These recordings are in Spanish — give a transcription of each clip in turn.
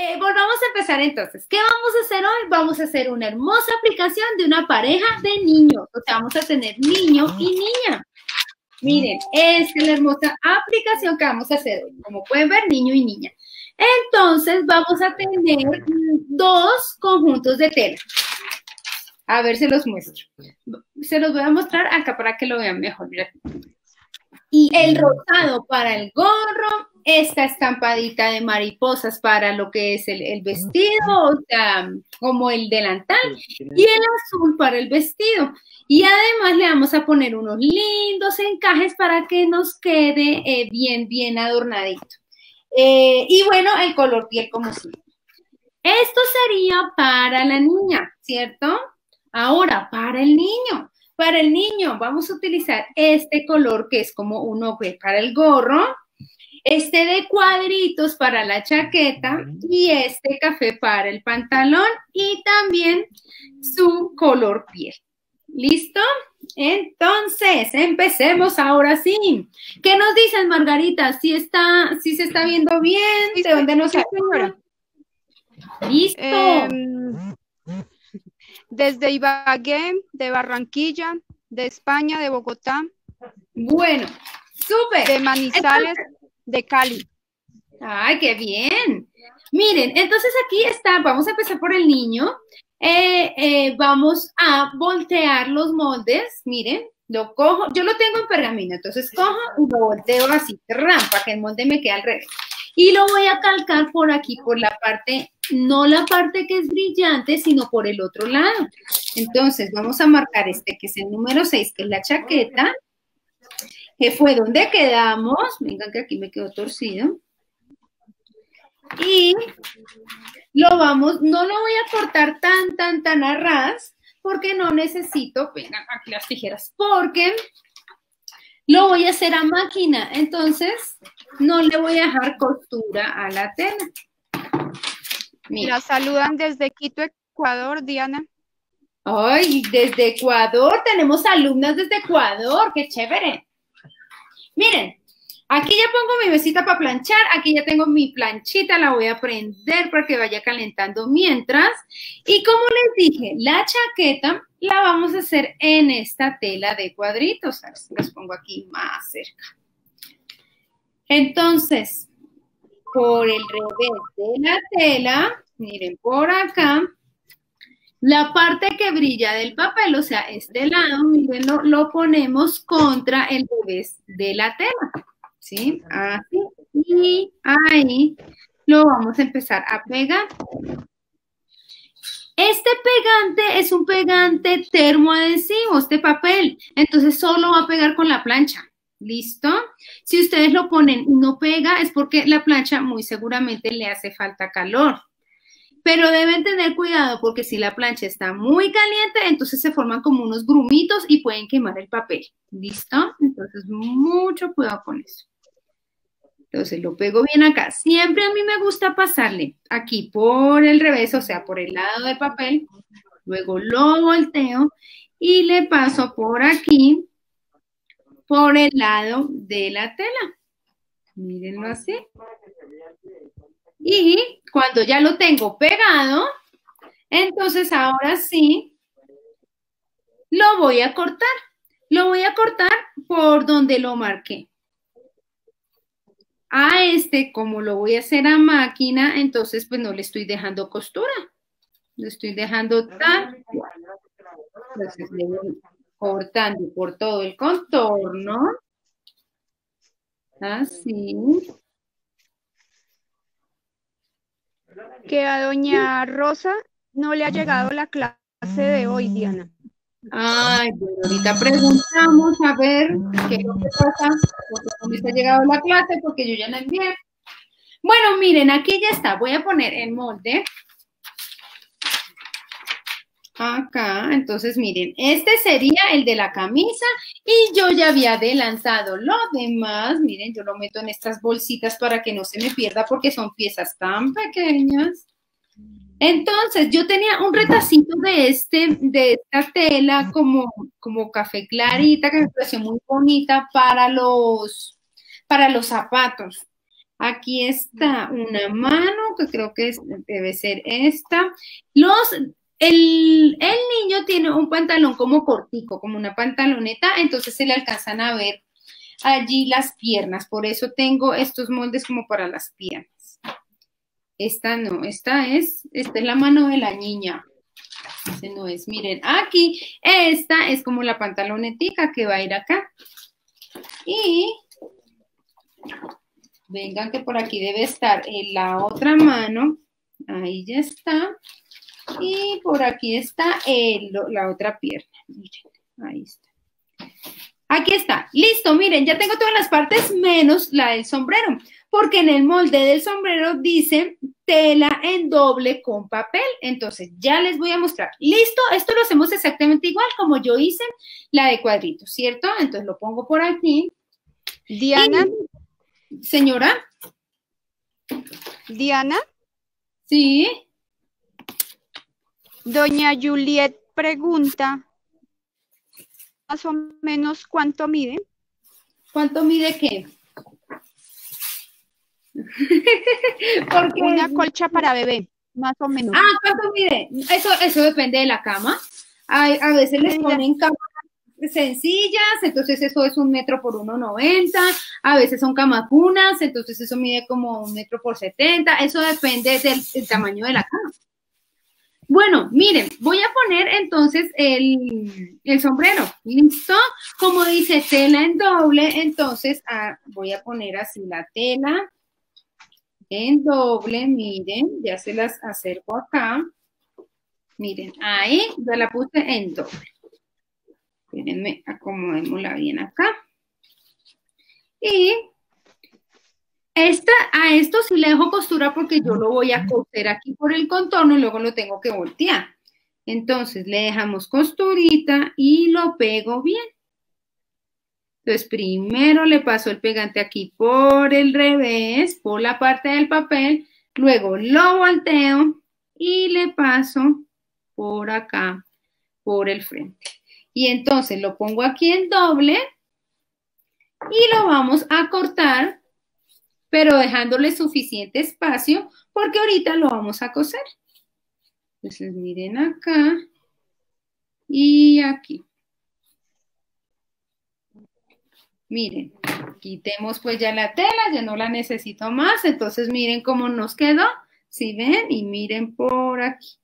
Eh, volvamos a empezar entonces. ¿Qué vamos a hacer hoy? Vamos a hacer una hermosa aplicación de una pareja de niños. O sea, vamos a tener niño y niña. Miren, esta es la hermosa aplicación que vamos a hacer hoy. Como pueden ver, niño y niña. Entonces, vamos a tener dos conjuntos de tela. A ver, se los muestro. Se los voy a mostrar acá para que lo vean mejor. Y el rosado para el gorro, esta estampadita de mariposas para lo que es el, vestido, o sea, como el delantal, y el azul para el vestido. Y además le vamos a poner unos lindos encajes para que nos quede eh, bien, bien adornadito. Eh, y bueno, el color piel como siempre. Esto sería para la niña, ¿cierto? Ahora, para el niño. Para el niño vamos a utilizar este color que es como uno para el gorro, este de cuadritos para la chaqueta y este café para el pantalón y también su color piel. ¿Listo? Entonces, empecemos ahora sí. ¿Qué nos dicen, Margarita? ¿Si está, si se está viendo bien? ¿De dónde nos señora? Listo. Em, desde Ibagué, de Barranquilla, de España, de Bogotá. Bueno, súper. De Manizales, de Cali. Ay, qué bien. Miren, entonces aquí está, vamos a empezar por el niño. Eh, eh, vamos a voltear los moldes, miren, lo cojo, yo lo tengo en pergamino, entonces cojo y lo volteo así, rampa, que el molde me queda al revés. Y lo voy a calcar por aquí, por la parte, no la parte que es brillante, sino por el otro lado. Entonces, vamos a marcar este, que es el número 6, que es la chaqueta, que fue donde quedamos. Vengan que aquí me quedó torcido. Y lo vamos, no lo voy a cortar tan, tan, tan a ras, porque no necesito, vengan aquí las tijeras, porque lo voy a hacer a máquina, entonces no le voy a dejar costura a la tela. Mira, saludan desde Quito, Ecuador, Diana. Ay, desde Ecuador, tenemos alumnas desde Ecuador, qué chévere. Miren, aquí ya pongo mi mesita para planchar, aquí ya tengo mi planchita, la voy a prender para que vaya calentando mientras. Y como les dije, la chaqueta la vamos a hacer en esta tela de cuadritos. A ver si los pongo aquí más cerca. Entonces, por el revés de la tela, miren por acá, la parte que brilla del papel, o sea, este lado, miren, lo, ponemos contra el revés de la tela, ¿sí? Así, y ahí lo vamos a empezar a pegar. Este pegante es un pegante termoadhesivo, este papel, entonces solo va a pegar con la plancha. ¿Listo? Si ustedes lo ponen y no pega, es porque la plancha muy seguramente le hace falta calor. Pero deben tener cuidado porque si la plancha está muy caliente, entonces se forman como unos grumitos y pueden quemar el papel. ¿Listo? Entonces, mucho cuidado con eso. Entonces lo pego bien acá. Siempre a mí me gusta pasarle aquí por el revés, o sea, por el lado del papel. Luego lo volteo y le paso por aquí, por el lado de la tela. Mírenlo así. Y cuando ya lo tengo pegado, entonces ahora sí, lo voy a cortar. Lo voy a cortar por donde lo marqué a este, como lo voy a hacer a máquina, entonces pues no le estoy dejando costura. Le estoy dejando tal. Entonces voy cortando por todo el contorno. Así. Que a doña Rosa no le ha llegado la clase de hoy, Diana. Ay, bueno, ahorita preguntamos a ver qué es lo que pasa, porque no me ha llegado la clase, porque yo ya la envié. Bueno, miren, aquí ya está. Voy a poner el molde. Acá, entonces miren, este sería el de la camisa y yo ya había adelantado lo demás. Miren, yo lo meto en estas bolsitas para que no se me pierda porque son piezas tan pequeñas. Entonces, yo tenía un retacito de este, de esta tela como, como café clarita, que me pareció muy bonita para los, para los zapatos. Aquí está una mano, que creo que debe ser esta. Los, el, niño tiene un pantalón como cortico, como una pantaloneta, entonces se le alcanzan a ver allí las piernas. Por eso tengo estos moldes como para las piernas. Esta no, esta es, esta es la mano de la niña. Ese no es, miren, aquí, esta es como la pantalonetica que va a ir acá. Y vengan que por aquí debe estar en la otra mano. Ahí ya está. Y por aquí está la otra pierna. Miren, ahí está. Aquí está. Listo, miren, ya tengo todas las partes menos la del sombrero. Porque en el molde del sombrero dice tela en doble con papel. Entonces, ya les voy a mostrar. Listo, esto lo hacemos exactamente igual como yo hice la de cuadritos, ¿cierto? Entonces lo pongo por aquí. Diana. Señora. Diana. Sí. Doña Juliet pregunta, más o menos, ¿cuánto mide? ¿Cuánto mide qué? Porque una colcha para bebé, más o menos. Ah, ¿cuánto mide? Eso, eso depende de la cama. a veces les ponen camas sencillas, entonces eso es un metro por 1,90, a veces son camacunas, entonces eso mide como un metro por 70, eso depende del, tamaño de la cama. Bueno, miren, voy a poner entonces el, sombrero, ¿listo? Como dice tela en doble, entonces ah, voy a poner así la tela en doble, miren, ya se las acerco acá. Miren, ahí ya la puse en doble. Espérenme, acomodémosla bien acá. Y esta, a esto sí le dejo costura porque yo lo voy a coser aquí por el contorno y luego lo tengo que voltear. Entonces le dejamos costurita y lo pego bien. Entonces primero le paso el pegante aquí por el revés, por la parte del papel, luego lo volteo y le paso por acá, por el frente. Y entonces lo pongo aquí en doble y lo vamos a cortar, pero dejándole suficiente espacio porque ahorita lo vamos a coser. Entonces miren acá y aquí. Miren, quitemos pues ya la tela, ya no la necesito más, entonces miren cómo nos quedó, si ven? Y miren por aquí.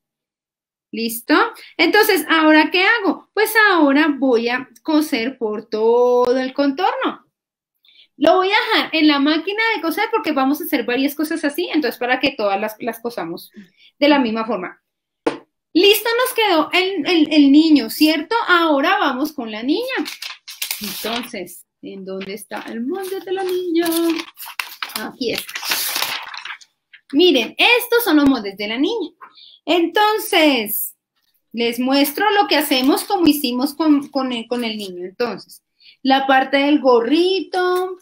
¿Listo? Entonces, ¿ahora qué hago? Pues ahora voy a coser por todo el contorno. Lo voy a dejar en la máquina de coser porque vamos a hacer varias cosas así, entonces para que todas las, las cosamos de la misma forma. Listo, nos quedó el, el niño, ¿cierto? Ahora vamos con la niña. Entonces, ¿en dónde está el molde de la niña? Aquí está. Miren, estos son los moldes de la niña. Entonces, les muestro lo que hacemos como hicimos con, el, con el niño. Entonces, la parte del gorrito,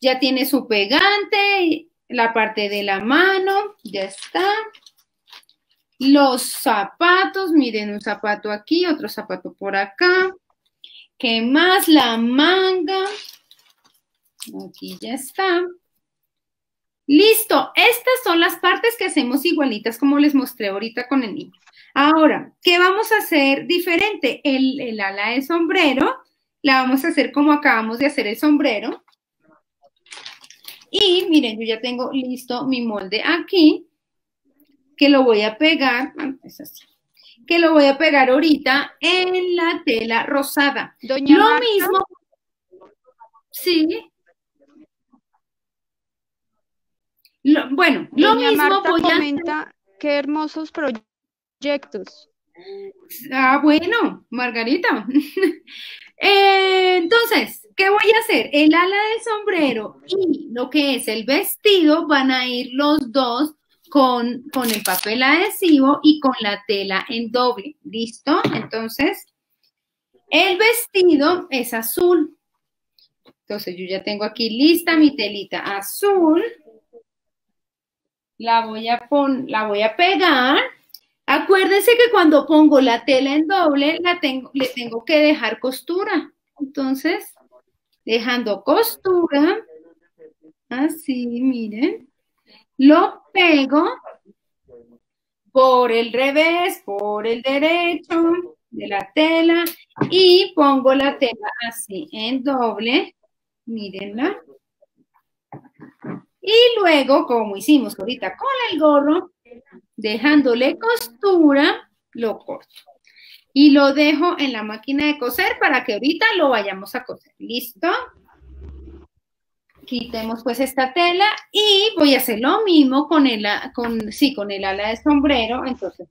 ya tiene su pegante, la parte de la mano, ya está. Los zapatos, miren un zapato aquí, otro zapato por acá. ¿Qué más? La manga. Aquí ya está. Listo, estas son las partes que hacemos igualitas como les mostré ahorita con el niño. Ahora, ¿qué vamos a hacer diferente? El, ala de sombrero, la vamos a hacer como acabamos de hacer el sombrero. Y miren, yo ya tengo listo mi molde aquí, que lo voy a pegar, es así, que lo voy a pegar ahorita en la tela rosada. Doña lo mismo, sí, bueno, lo mismo Marta voy a... comenta qué hermosos proyectos. Ah, bueno, Margarita. Eh, entonces, ¿qué voy a hacer? El ala del sombrero y lo que es el vestido van a ir los dos con, con el papel adhesivo y con la tela en doble. ¿Listo? Entonces, el vestido es azul. Entonces, yo ya tengo aquí lista mi telita azul la voy a, la voy a pegar. Acuérdense que cuando pongo la tela en doble, la tengo, le tengo que dejar costura. Entonces, dejando costura, Así, miren. Lo pego por el revés, por el derecho de la tela y pongo la tela así en doble. Mírenla. Y luego, como hicimos ahorita con el gorro, dejándole costura, lo corto. Y lo dejo en la máquina de coser para que ahorita lo vayamos a coser. ¿Listo? Quitemos pues esta tela y voy a hacer lo mismo con el, con, sí, con el ala de sombrero. Entonces,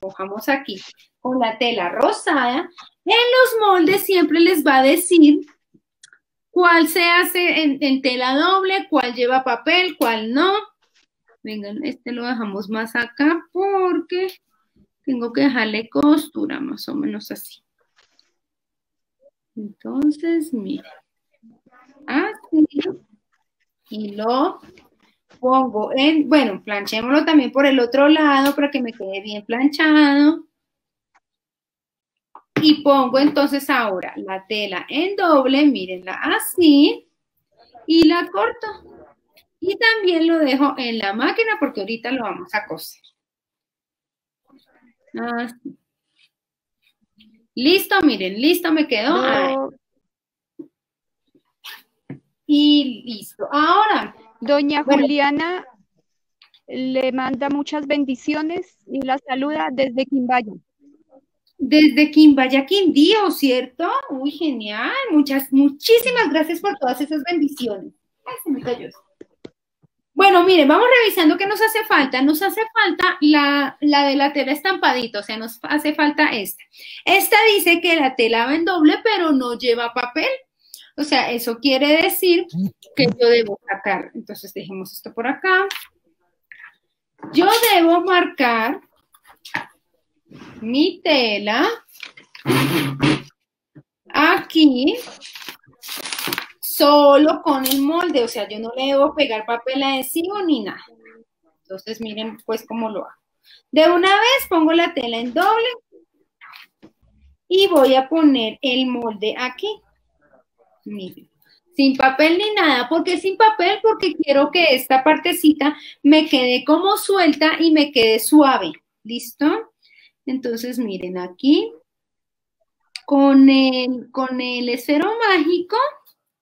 cojamos aquí con la tela rosada. En los moldes siempre les va a decir cuál se hace en, tela doble, cuál lleva papel, cuál no. Vengan, este lo dejamos más acá porque tengo que dejarle costura, más o menos así. Entonces, miren. Así. Y lo pongo en, bueno, planchémoslo también por el otro lado para que me quede bien planchado. Y pongo entonces ahora la tela en doble, mírenla así, y la corto. Y también lo dejo en la máquina porque ahorita lo vamos a coser. Así. Listo, miren, listo me quedó. Y listo. Ahora. Doña Juliana le manda muchas bendiciones y la saluda desde Quimbaya. Desde Quimbaya, Quindío, ¿cierto? Uy, genial. Muchas, muchísimas gracias por todas esas bendiciones. Ay, se me cayó. Bueno, miren, vamos revisando qué nos hace falta. Nos hace falta la, la, de la tela estampadita, o sea, nos hace falta esta. Esta dice que la tela va en doble, pero no lleva papel. O sea, eso quiere decir que yo debo sacar. Entonces, dejemos esto por acá. Yo debo marcar mi tela aquí solo con el molde, o sea, yo no le debo pegar papel adhesivo ni nada. Entonces, miren pues cómo lo hago. De una vez pongo la tela en doble y voy a poner el molde aquí. Miren, sin papel ni nada. ¿Por qué sin papel? Porque quiero que esta partecita me quede como suelta y me quede suave. ¿Listo? Entonces, miren aquí, con el, con el esfero mágico,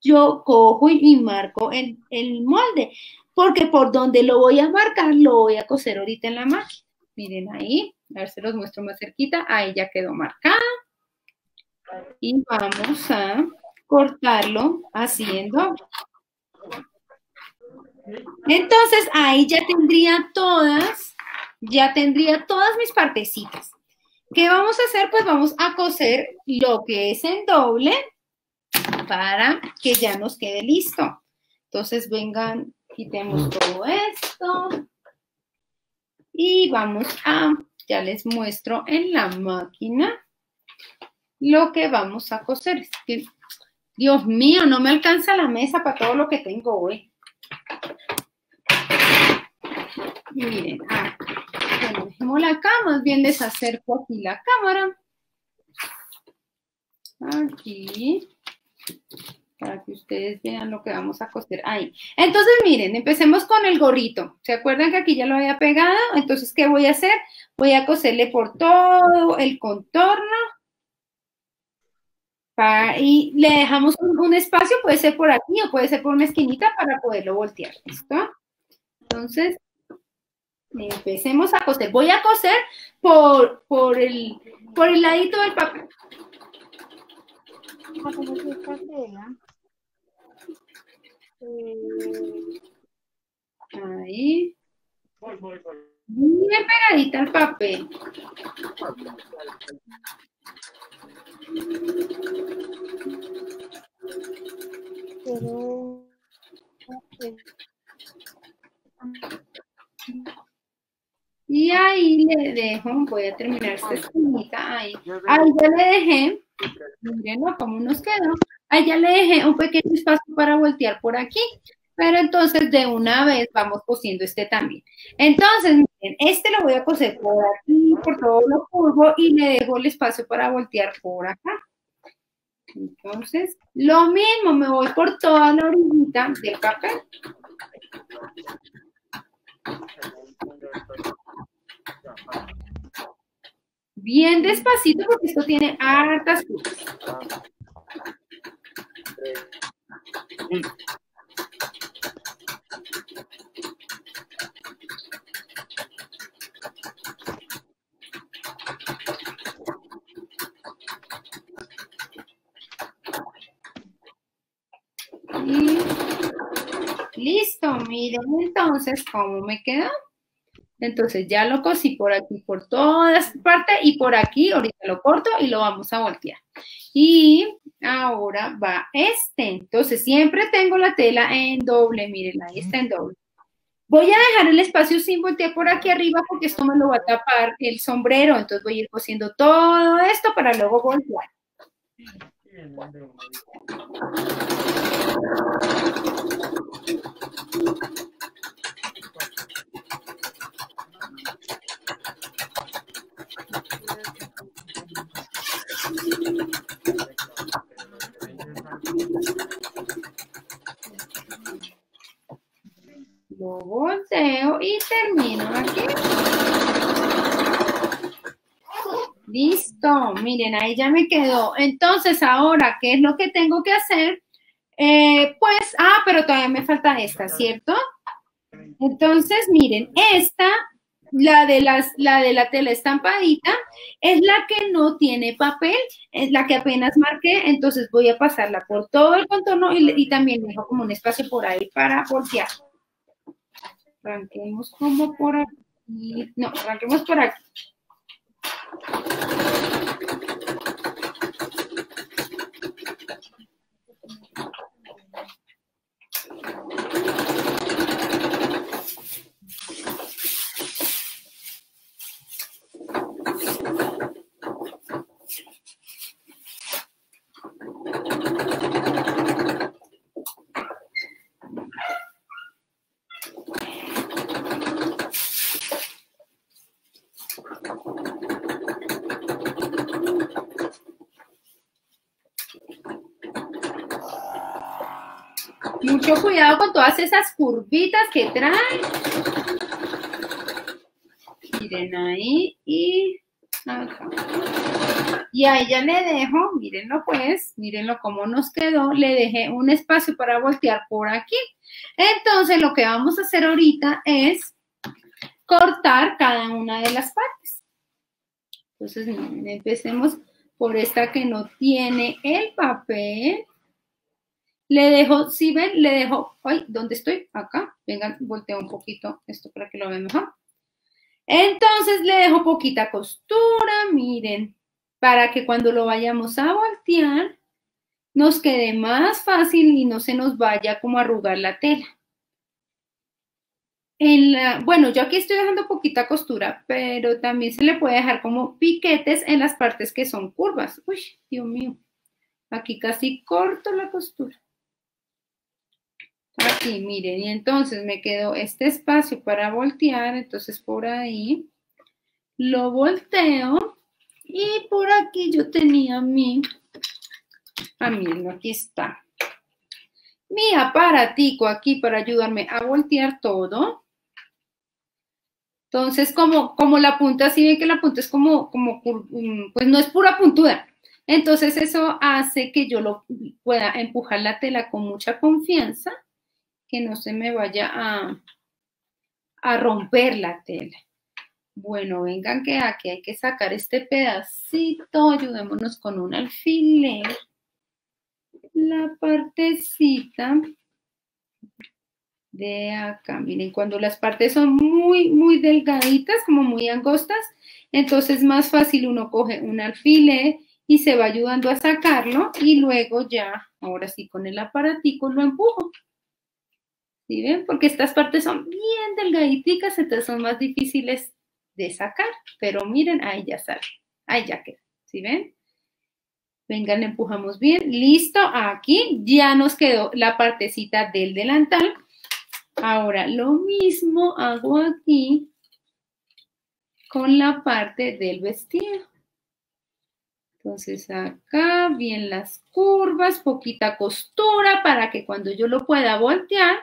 yo cojo y, marco el, el, molde, porque por donde lo voy a marcar, lo voy a coser ahorita en la máquina. Miren ahí, a ver si los muestro más cerquita, ahí ya quedó marcada. Y vamos a cortarlo haciendo. Entonces, ahí ya tendría todas, ya tendría todas mis partecitas. ¿Qué vamos a hacer? Pues vamos a coser lo que es en doble para que ya nos quede listo. Entonces, vengan, quitemos todo esto. Y vamos a, ya les muestro en la máquina lo que vamos a coser. Dios mío, no me alcanza la mesa para todo lo que tengo hoy. Miren, ah, dejémosla acá, más bien les aquí la cámara. Aquí. Para que ustedes vean lo que vamos a coser ahí. Entonces, miren, empecemos con el gorrito. ¿Se acuerdan que aquí ya lo había pegado? Entonces, ¿qué voy a hacer? Voy a coserle por todo el contorno. y le dejamos un, un, espacio, puede ser por aquí o puede ser por una esquinita para poderlo voltear. ¿Listo? Entonces, Empecemos a coser. Voy a coser por, por, el, por el ladito del papel. Ahí. Bien pegadita al papel. Pero... Y ahí le dejo, voy a terminar esta esquinita ahí. Ahí ya le dejé, miren cómo nos quedó. Ya le dejé un pequeño espacio para voltear por aquí. Pero entonces de una vez vamos cosiendo este también. Entonces, miren, este lo voy a coser por aquí, por todo lo curvo y le dejo el espacio para voltear por acá. Entonces, lo mismo, me voy por toda la orillita del papel. Bien despacito porque esto tiene hartas curvas. listo, miren entonces cómo me quedó. Entonces ya lo cosí por aquí, por toda esta parte y por aquí, ahorita lo corto y lo vamos a voltear. Y ahora va este. Entonces siempre tengo la tela en doble, miren, ahí está en doble. Voy a dejar el espacio sin voltear por aquí arriba porque esto me lo va a tapar el sombrero. Entonces voy a ir cosiendo todo esto para luego voltear. Lo volteo y termino aquí. Listo, miren, ahí ya me quedó. Entonces, ahora, ¿qué es lo que tengo que hacer? Eh, pues, ah, pero todavía me falta esta, ¿cierto? Entonces, miren, esta, la de, las, la de la tela estampadita, es la que no tiene papel, es la que apenas marqué, entonces voy a pasarla por todo el contorno y, y también dejo como un espacio por ahí para voltear. Arranquemos como por aquí, no, arranquemos por aquí. Mucho cuidado con todas esas curvitas que trae. Miren ahí y acá. Y ahí ya le dejo, mírenlo pues, mírenlo cómo nos quedó, le dejé un espacio para voltear por aquí. Entonces lo que vamos a hacer ahorita es cortar cada una de las partes. Entonces empecemos por esta que no tiene el papel. Le dejo, si ven, le dejo, ay, ¿dónde estoy? Acá, vengan, volteo un poquito esto para que lo vean mejor. Entonces le dejo poquita costura, miren, para que cuando lo vayamos a voltear nos quede más fácil y no se nos vaya como a arrugar la tela. En la, bueno, yo aquí estoy dejando poquita costura, pero también se le puede dejar como piquetes en las partes que son curvas. Uy, Dios mío, aquí casi corto la costura. Aquí, miren, y entonces me quedó este espacio para voltear, entonces por ahí lo volteo y por aquí yo tenía mi, ah, miren, aquí está, mi aparatico aquí para ayudarme a voltear todo. Entonces, como, como la punta, si ven que la punta es como, como, mm, pues no es pura puntuda. Entonces, eso hace que yo lo pueda empujar la tela con mucha confianza que no se me vaya a, a romper la tela. Bueno, vengan que aquí hay que sacar este pedacito, ayudémonos con un alfiler. La partecita de acá, miren, cuando las partes son muy, muy delgaditas, como muy angostas, entonces más fácil uno coge un alfiler y se va ayudando a sacarlo y luego ya, ahora sí, con el aparatico lo empujo. ¿Sí ven? Porque estas partes son bien delgaditas, entonces son más difíciles de sacar. Pero miren, ahí ya sale. Ahí ya queda. ¿Sí ven? Vengan, empujamos bien. Listo, aquí ya nos quedó la partecita del delantal. Ahora, lo mismo hago aquí con la parte del vestido. Entonces acá, bien las curvas, poquita costura para que cuando yo lo pueda voltear,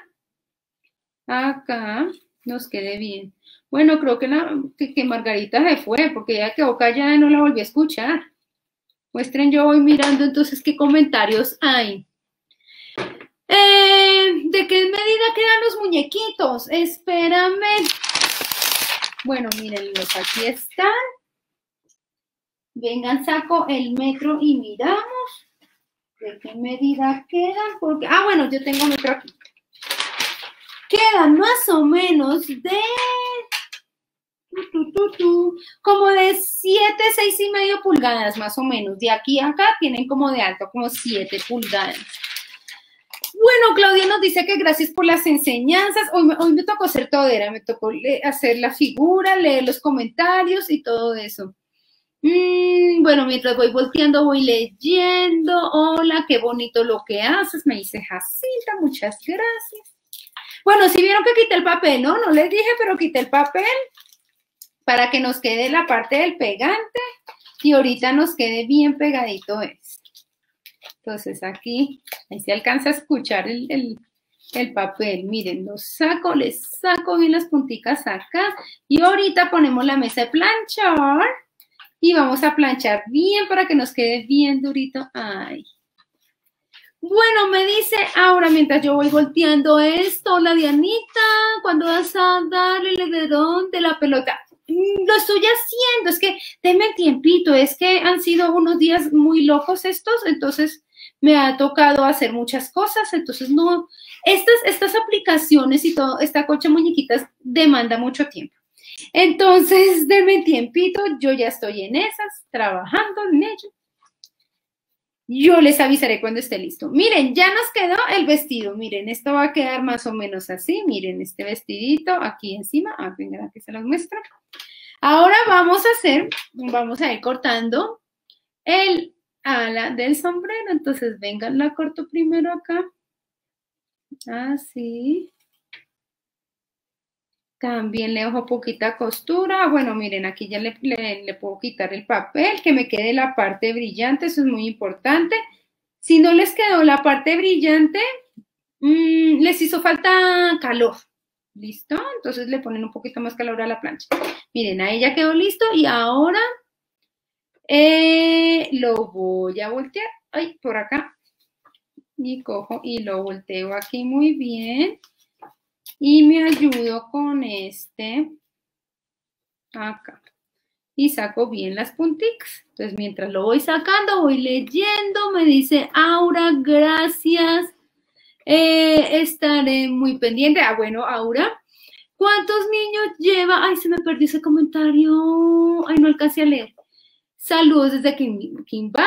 acá nos quede bien. Bueno, creo que, la, que, Margarita se fue porque ya quedó callada y no la volví a escuchar. Muestren, yo voy mirando entonces qué comentarios hay. Eh, ¿De qué medida quedan los muñequitos? Espérame. Bueno, mírenlos, aquí están. Vengan, saco el metro y miramos. ¿De qué medida quedan? Porque, ah, bueno, yo tengo metro aquí. Quedan más o menos de como de 7, 6 y medio pulgadas más o menos. De aquí a acá tienen como de alto como 7 pulgadas. Bueno, Claudia nos dice que gracias por las enseñanzas. Hoy me, hoy me tocó hacer todera, me tocó hacer la figura, leer los comentarios y todo eso. Mm, bueno, mientras voy volteando, voy leyendo. Hola, qué bonito lo que haces. Me dice Jacinta, muchas gracias. Bueno, si vieron que quité el papel, ¿no? No les dije, pero quité el papel para que nos quede la parte del pegante y ahorita nos quede bien pegadito esto. Entonces aquí, ahí se alcanza a escuchar el, papel. Miren, lo saco, les saco bien las punticas acá y ahorita ponemos la mesa de planchar y vamos a planchar bien para que nos quede bien durito. Ay. Bueno, me dice ahora mientras yo voy volteando esto, la Dianita, cuando vas a darle el edredón de la pelota? Mm, lo estoy haciendo, es que denme tiempito, es que han sido unos días muy locos estos, entonces me ha tocado hacer muchas cosas, entonces no, estas, estas aplicaciones y todo, esta coche muñequitas demanda mucho tiempo. Entonces, denme tiempito, yo ya estoy en esas, trabajando en ello. Yo les avisaré cuando esté listo. Miren, ya nos quedó el vestido. Miren, esto va a quedar más o menos así. Miren, este vestidito aquí encima. Ah, venga, que se los muestro. Ahora vamos a hacer, vamos a ir cortando el ala del sombrero. Entonces, vengan, la corto primero acá. Así. También le dejo poquita costura. Bueno, miren, aquí ya le, puedo quitar el papel, que me quede la parte brillante, eso es muy importante. Si no les quedó la parte brillante, mm, les hizo falta calor. ¿Listo? Entonces le ponen un poquito más calor a la plancha. Miren, ahí ya quedó listo y ahora eh, lo voy a voltear. Ay, por acá. Y cojo y lo volteo aquí muy bien y me ayudo con este acá y saco bien las puntitas. Entonces, mientras lo voy sacando, voy leyendo, me dice Aura, gracias, eh, estaré muy pendiente. Ah, bueno, Aura, ¿cuántos niños lleva? Ay, se me perdió ese comentario, ay, no alcancé a leer. Saludos desde Quimbaya.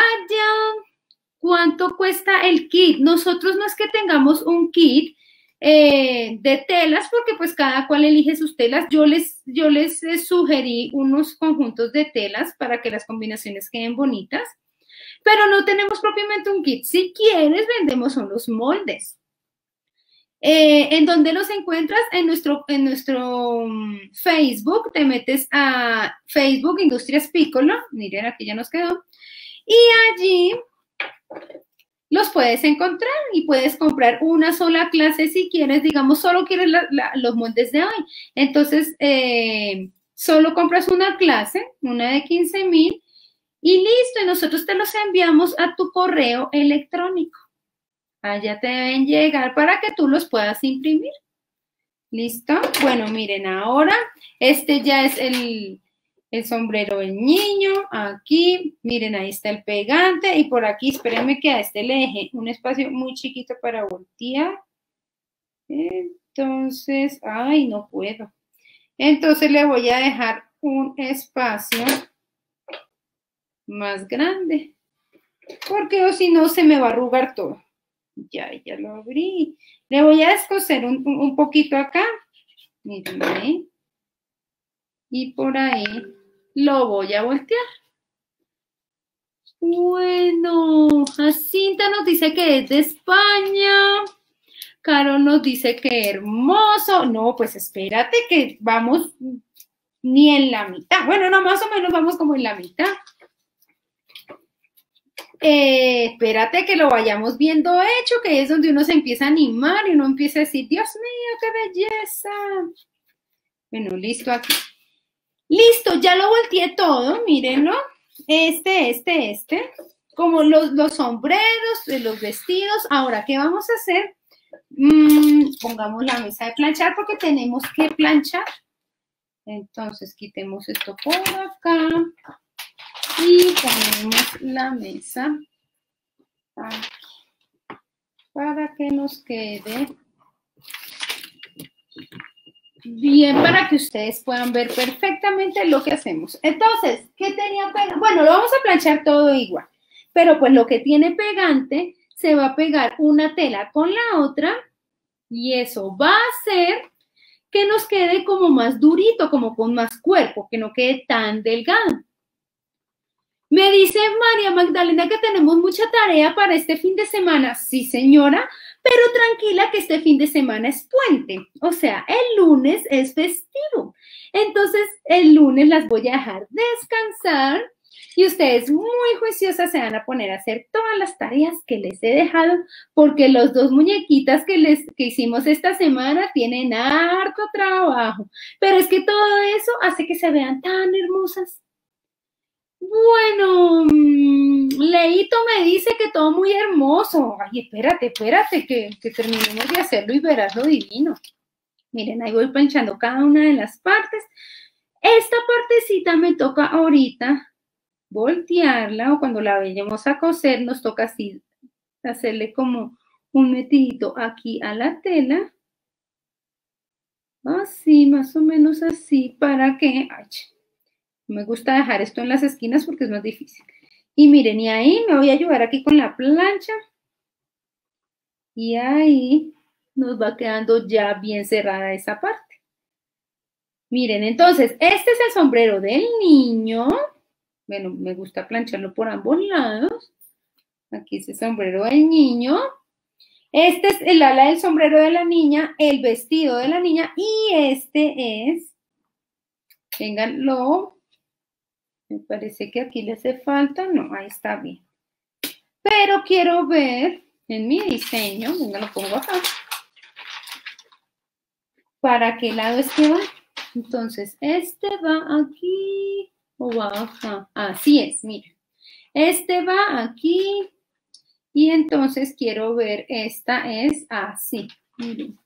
¿Cuánto cuesta el kit? Nosotros no es que tengamos un kit, eh, de telas, porque pues cada cual elige sus telas. Yo les, yo les eh, sugerí unos conjuntos de telas para que las combinaciones queden bonitas, pero no tenemos propiamente un kit. Si quieres, vendemos unos moldes. Eh, ¿En dónde los encuentras? En nuestro, en nuestro mm, Facebook, te metes a Facebook Industrias Piccolo, miren, aquí ya nos quedó, y allí los puedes encontrar y puedes comprar una sola clase si quieres, digamos, solo quieres los moldes de hoy. Entonces, eh, solo compras una clase, una de 15 mil, y listo, y nosotros te los enviamos a tu correo electrónico. Allá te deben llegar para que tú los puedas imprimir. ¿Listo? Bueno, miren, ahora este ya es el, el sombrero del niño, aquí, miren, ahí está el pegante y por aquí, espérenme que a este le un espacio muy chiquito para voltear. Entonces, ay, no puedo. Entonces le voy a dejar un espacio más grande, porque si no se me va a arrugar todo. Ya, ya lo abrí. Le voy a descoser un, un poquito acá. Miren ahí. Y por ahí lo voy a voltear. Bueno, Jacinta nos dice que es de España. Caro nos dice que hermoso. No, pues espérate que vamos ni en la mitad. Bueno, no, más o menos vamos como en la mitad. eh, espérate que lo vayamos viendo hecho, que es donde uno se empieza a animar y uno empieza a decir, Dios mío, qué belleza. Bueno, listo aquí. Listo, ya lo volteé todo, mírenlo. Este, este, este. Como los, los sombreros, los vestidos. Ahora, ¿qué vamos a hacer? Mm, pongamos la mesa de planchar porque tenemos que planchar. Entonces, quitemos esto por acá y ponemos la mesa aquí para que nos quede bien para que ustedes puedan ver perfectamente lo que hacemos. Entonces, ¿qué tenía pegante? Bueno, lo vamos a planchar todo igual, pero pues lo que tiene pegante se va a pegar una tela con la otra y eso va a hacer que nos quede como más durito, como con más cuerpo, que no quede tan delgado. Me dice María Magdalena que tenemos mucha tarea para este fin de semana. Sí, señora, pero tranquila que este fin de semana es puente. O sea, el lunes es festivo. Entonces, el lunes las voy a dejar descansar y ustedes muy juiciosas se van a poner a hacer todas las tareas que les he dejado porque los dos muñequitas que les que hicimos esta semana tienen harto trabajo. Pero es que todo eso hace que se vean tan hermosas. Bueno, mm, Leito me dice que todo muy hermoso. Ay, espérate, espérate, que, que terminemos de hacerlo y verás lo divino. Miren, ahí voy planchando cada una de las partes. Esta partecita me toca ahorita voltearla o cuando la vayamos a coser nos toca así hacerle como un metidito aquí a la tela. Así, más o menos así, para que... Ay, me gusta dejar esto en las esquinas porque es más difícil. Y miren, y ahí me voy a ayudar aquí con la plancha. Y ahí nos va quedando ya bien cerrada esa parte. Miren, entonces, este es el sombrero del niño. Bueno, me gusta plancharlo por ambos lados. Aquí es el sombrero del niño. Este es el ala del sombrero de la niña, el vestido de la niña y este es, ténganlo, me parece que aquí le hace falta. No, ahí está bien. Pero quiero ver en mi diseño, venga, lo pongo acá. ¿Para qué lado es que va? Entonces, este va aquí o va acá. Así es, mira. Este va aquí y entonces quiero ver, esta es así. Miren.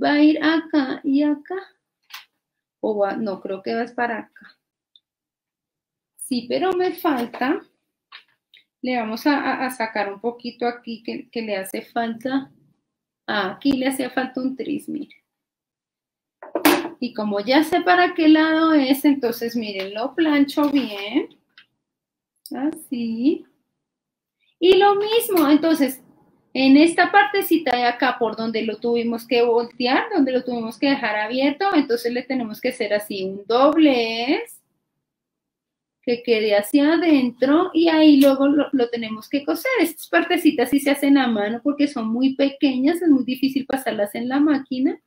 Va a ir acá y acá. O va, no, creo que va para acá. Sí, pero me falta. Le vamos a, sacar un poquito aquí que, le hace falta. Ah, aquí le hacía falta un tris, mire. Y como ya sé para qué lado es, entonces miren, lo plancho bien. Así. Y lo mismo, entonces, en esta partecita de acá, por donde lo tuvimos que voltear, donde lo tuvimos que dejar abierto, entonces le tenemos que hacer así un doblez que quede hacia adentro y ahí luego lo, tenemos que coser. Estas partecitas sí se hacen a mano porque son muy pequeñas, es muy difícil pasarlas en la máquina.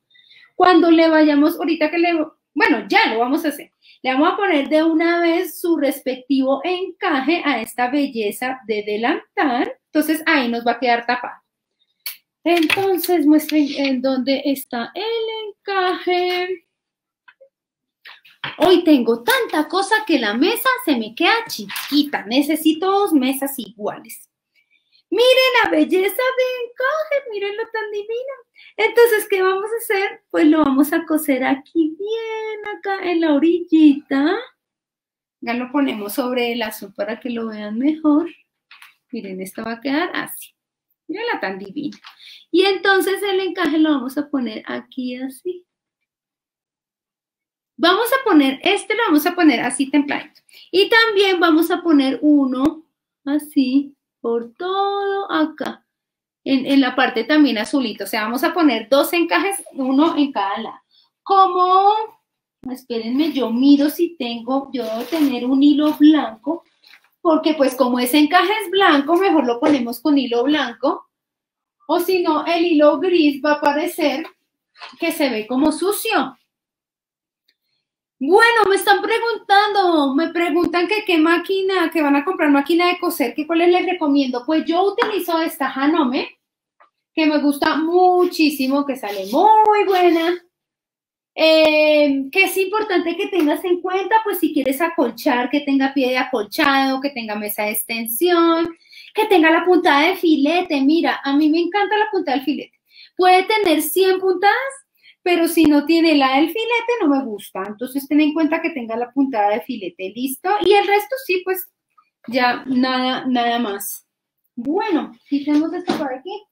Cuando le vayamos, ahorita que le, bueno, ya lo vamos a hacer. Le vamos a poner de una vez su respectivo encaje a esta belleza de delantal. Entonces ahí nos va a quedar tapado. Entonces muestren en dónde está el encaje. Hoy tengo tanta cosa que la mesa se me queda chiquita. Necesito dos mesas iguales. Miren la belleza de encaje, miren lo tan divino. Entonces, ¿qué vamos a hacer? Pues lo vamos a coser aquí bien, acá en la orillita. Ya lo ponemos sobre el azul para que lo vean mejor. Miren, esto va a quedar así. Miren la tan divina. Y entonces el encaje lo vamos a poner aquí así. Vamos a poner, este lo vamos a poner así templadito. Y también vamos a poner uno así por todo acá. En, la parte también azulito. O sea, vamos a poner dos encajes, uno en cada lado. Como, espérenme, yo miro si tengo, yo debo tener un hilo blanco. Porque pues como ese encaje es blanco, mejor lo ponemos con hilo blanco. O si no, el hilo gris va a parecer que se ve como sucio. Bueno, me están preguntando, me preguntan que qué máquina, que van a comprar máquina de coser, que cuáles les recomiendo. Pues yo utilizo esta Hanome, que me gusta muchísimo, que sale muy buena. Eh, que es importante que tengas en cuenta, pues si quieres acolchar, que tenga pie de acolchado, que tenga mesa de extensión, que tenga la puntada de filete. Mira, a mí me encanta la puntada del filete. Puede tener 100 puntadas, pero si no tiene la del filete, no me gusta. Entonces, ten en cuenta que tenga la puntada de filete, ¿listo? Y el resto sí, pues ya nada, nada más. Bueno, quitemos esto por aquí.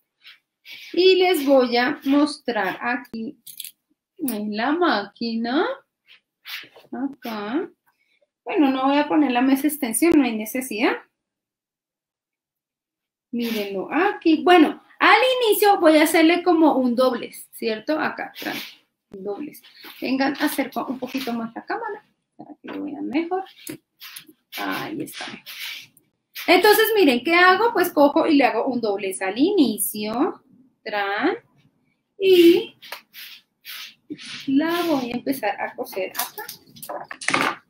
Y les voy a mostrar aquí en la máquina. Acá. Bueno, no voy a poner la mesa extensión, no hay necesidad. Mírenlo aquí. Bueno, al inicio voy a hacerle como un doblez, ¿cierto? Acá, doblez. Vengan, acerco un poquito más la cámara para que lo vean mejor. Ahí está. Entonces, miren, ¿qué hago? Pues cojo y le hago un doblez al inicio, tran, y la voy a empezar a coser acá.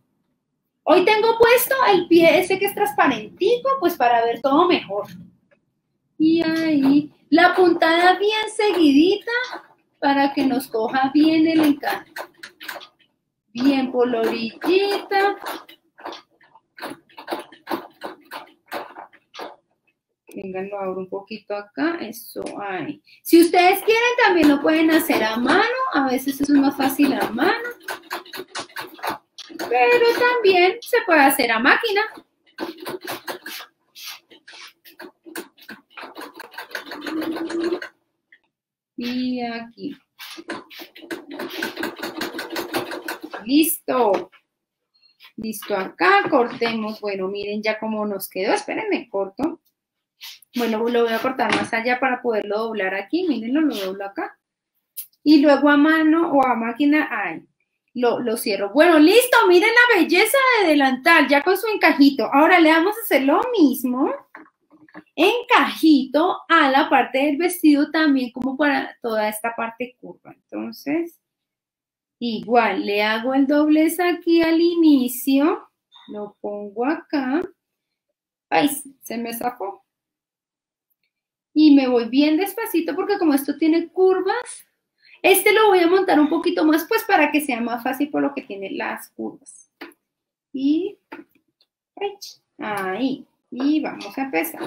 Hoy tengo puesto el pie ese que es transparentico, pues para ver todo mejor. Y ahí, la puntada bien seguidita para que nos coja bien el encanto. Bien por la. Vengan, lo abro un poquito acá. Eso, ahí. Si ustedes quieren, también lo pueden hacer a mano. A veces es más fácil a mano. Pero también se puede hacer a máquina. Y aquí. Listo. Listo acá, cortemos. Bueno, miren ya cómo nos quedó. Espérenme, corto. Bueno, lo voy a cortar más allá para poderlo doblar aquí. Mírenlo, lo doblo acá. Y luego a mano o a máquina, ahí, lo, lo cierro. Bueno, listo, miren la belleza de delantal, ya con su encajito. Ahora le vamos a hacer lo mismo, encajito a la parte del vestido también como para toda esta parte curva. Entonces, igual, le hago el doblez aquí al inicio, lo pongo acá. Ay, se me sacó y me voy bien despacito porque como esto tiene curvas, este lo voy a montar un poquito más pues para que sea más fácil por lo que tiene las curvas. Y ahí, y vamos a empezar.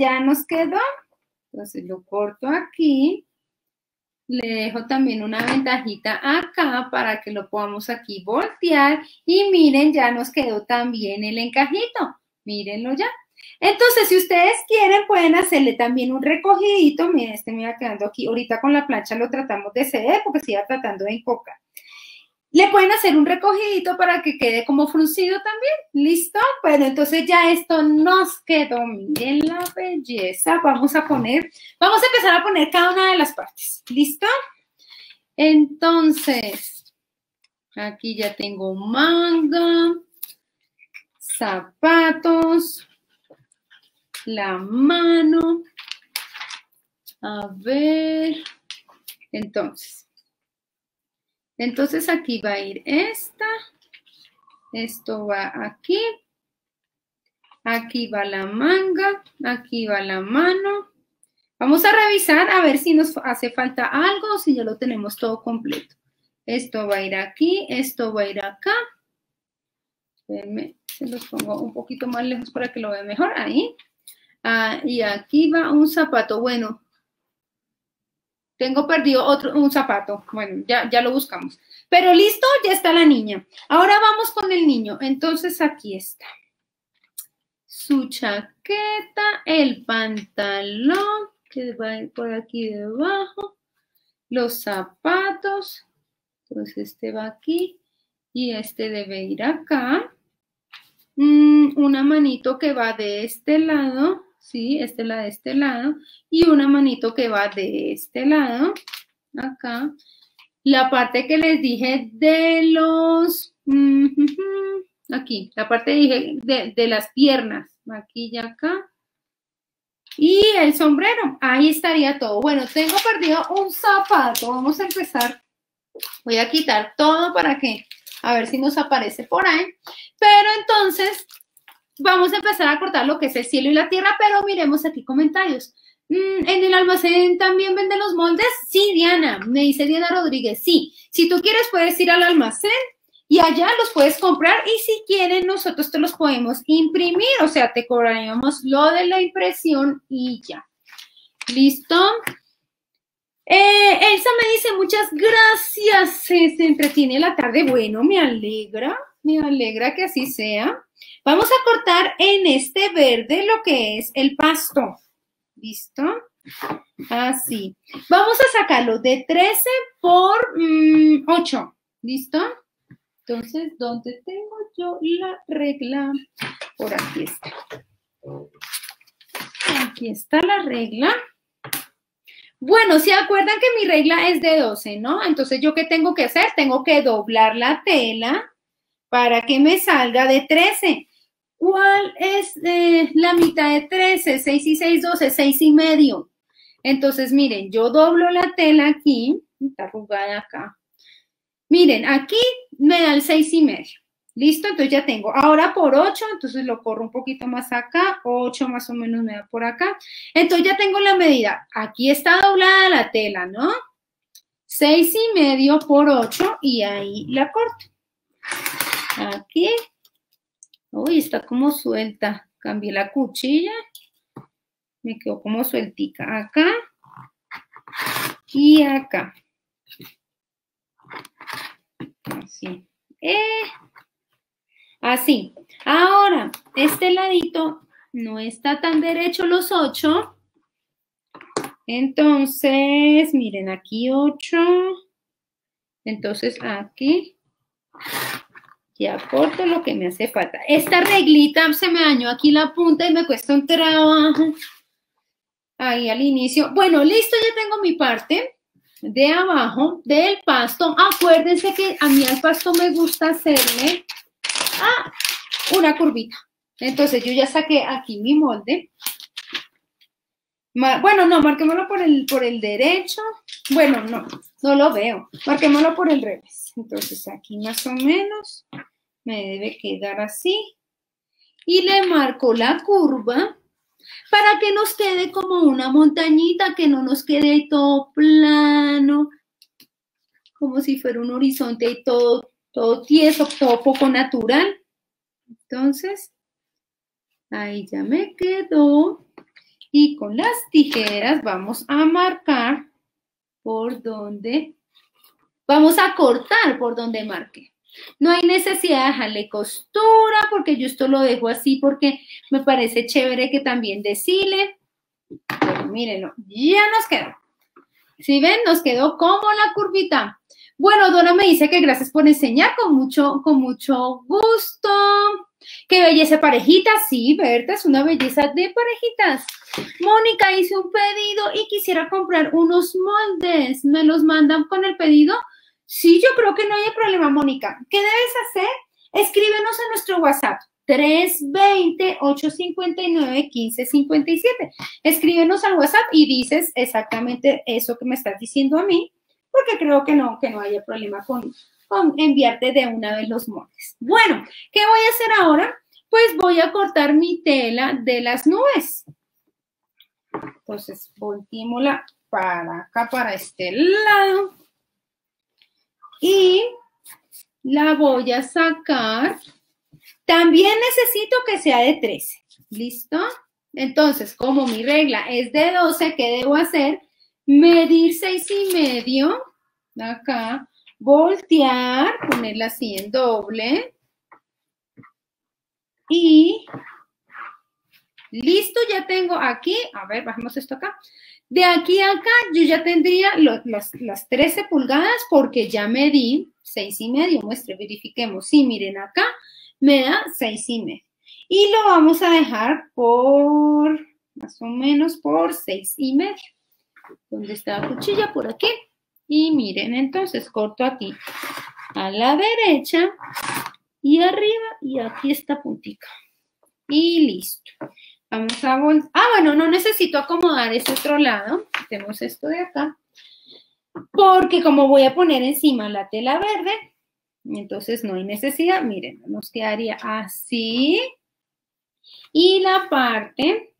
ya nos quedó. Entonces lo corto aquí. Le dejo también una ventajita acá para que lo podamos aquí voltear. Y miren, ya nos quedó también el encajito. Mírenlo ya. Entonces, si ustedes quieren, pueden hacerle también un recogidito. Miren, este me va quedando aquí. Ahorita con la plancha lo tratamos de ceder porque se iba tratando de encocar. Le pueden hacer un recogidito para que quede como fruncido también. ¿Listo? Bueno, entonces ya esto nos quedó. Miren la belleza. Vamos a poner, vamos a empezar a poner cada una de las partes. ¿Listo? Entonces, aquí ya tengo manga, zapatos, la mano. A ver, entonces. Entonces aquí va a ir esta, esto va aquí, aquí va la manga, aquí va la mano. Vamos a revisar a ver si nos hace falta algo o si ya lo tenemos todo completo. Esto va a ir aquí, esto va a ir acá. Espérenme, se los pongo un poquito más lejos para que lo vean mejor. Ahí. Ah, y aquí va un zapato. Bueno, tengo perdido otro, un zapato. Bueno, ya, ya lo buscamos. Pero listo, ya está la niña. Ahora vamos con el niño. Entonces aquí está. Su chaqueta, el pantalón, que va por aquí debajo, los zapatos, Entonces este va aquí y este debe ir acá. Mm, una manito que va de este lado, ¿sí? Este la de este lado. Y una manito que va de este lado, acá. La parte que les dije de los... Mm, aquí, la parte dije de, de las piernas, aquí y acá. Y el sombrero, ahí estaría todo. Bueno, tengo perdido un zapato, vamos a empezar. Voy a quitar todo para que, a ver si nos aparece por ahí. Pero entonces, vamos a empezar a cortar lo que es el cielo y la tierra, pero miremos aquí comentarios. Mm, ¿En el almacén también venden los moldes? Sí, Diana, me dice Diana Rodríguez, sí. Si tú quieres, puedes ir al almacén y allá los puedes comprar y si quieren nosotros te los podemos imprimir, o sea, te cobraríamos lo de la impresión y ya. ¿Listo? Eh, Elsa me dice muchas gracias, se, se entretiene la tarde. Bueno, me alegra, me alegra que así sea. Vamos a cortar en este verde lo que es el pasto. ¿Listo? Así. Vamos a sacarlo de 13 por 8. Mm, ¿Listo? Entonces, ¿dónde tengo yo la regla? Por aquí está. Aquí está la regla. Bueno, ¿se acuerdan que mi regla es de 12, no? Entonces, ¿yo qué tengo que hacer? Tengo que doblar la tela para que me salga de 13. ¿Cuál es eh, la mitad de 13? 6 y 6, 12, 6 y medio. Entonces, miren, yo doblo la tela aquí, está arrugada acá. Miren, aquí me da el 6 y medio. Listo, entonces ya tengo. Ahora por 8, entonces lo corro un poquito más acá, 8 más o menos me da por acá. Entonces ya tengo la medida. Aquí está doblada la tela, ¿no? 6 y medio por 8 y ahí la corto. Aquí. Uy, está como suelta. Cambié la cuchilla. Me quedó como sueltica. Acá y acá. Así. Eh, así. Ahora, este ladito no está tan derecho los ocho. Entonces, miren, aquí ocho. Entonces, aquí ya corto lo que me hace falta. Esta reglita se me dañó aquí la punta y me cuesta un trabajo. Ahí al inicio. Bueno, listo, ya tengo mi parte de abajo del pasto. Acuérdense que a mí al pasto me gusta hacerle ah, una curvita. Entonces yo ya saqué aquí mi molde. Bueno, no, marquémoslo por el, por el derecho. Bueno, no, no lo veo. Marquémoslo por el revés. Entonces aquí más o menos me debe quedar así. Y le marco la curva para que nos quede como una montañita, que no nos quede todo plano, como si fuera un horizonte y todo, todo tieso, todo poco natural. Entonces, ahí ya me quedó. Y con las tijeras vamos a marcar por donde, vamos a cortar por donde marque. No hay necesidad de dejarle costura porque yo esto lo dejo así porque me parece chévere que también deshile. Pero mírenlo, ya nos quedó. Si ven, nos quedó como la curvita. Bueno, Dora me dice que gracias por enseñar con mucho, con mucho gusto. Qué belleza parejita, sí, Berta, es una belleza de parejitas. Mónica hice un pedido y quisiera comprar unos moldes. ¿Me los mandan con el pedido? Sí, yo creo que no hay problema, Mónica. ¿Qué debes hacer? Escríbenos a nuestro WhatsApp. 320-859-1557. Escríbenos al WhatsApp y dices exactamente eso que me estás diciendo a mí, porque creo que no, que no haya problema con, con enviarte de una vez los moldes. Bueno, ¿qué voy a hacer ahora? Pues voy a cortar mi tela de las nubes. Entonces, volteémosla para acá, para este lado y la voy a sacar. También necesito que sea de 13. ¿Listo? Entonces, como mi regla es de 12, ¿qué debo hacer? Medir 6 y medio. Acá. Voltear, ponerla así en doble. Y listo, ya tengo aquí, a ver, bajemos esto acá. De aquí a acá yo ya tendría las, las 13 pulgadas porque ya medí 6 y medio. Muestre, verifiquemos. Sí, miren acá me da 6 y medio. Y lo vamos a dejar por, más o menos por 6 y medio. ¿Dónde está la cuchilla? Por aquí. Y miren, entonces corto aquí a la derecha y arriba y aquí está puntica. Y listo. Vamos a. Ah, bueno, no necesito acomodar este otro lado. Tenemos esto de acá. Porque como voy a poner encima la tela verde, entonces no hay necesidad. Miren, nos quedaría así. Y la parte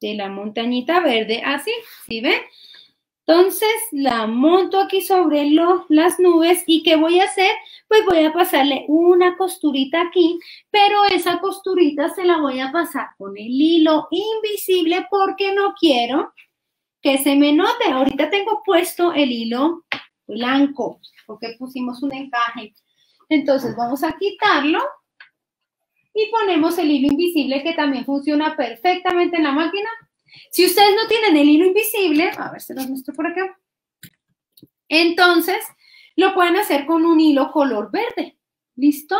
de la montañita verde así, ¿sí ven? Entonces la monto aquí sobre las nubes y ¿qué voy a hacer? Pues voy a pasarle una costurita aquí, pero esa costurita se la voy a pasar con el hilo invisible porque no quiero que se me note. Ahorita tengo puesto el hilo blanco porque pusimos un encaje. Entonces vamos a quitarlo y ponemos el hilo invisible que también funciona perfectamente en la máquina si ustedes no tienen el hilo invisible, a ver, se los muestro por acá. Entonces, lo pueden hacer con un hilo color verde. ¿Listo?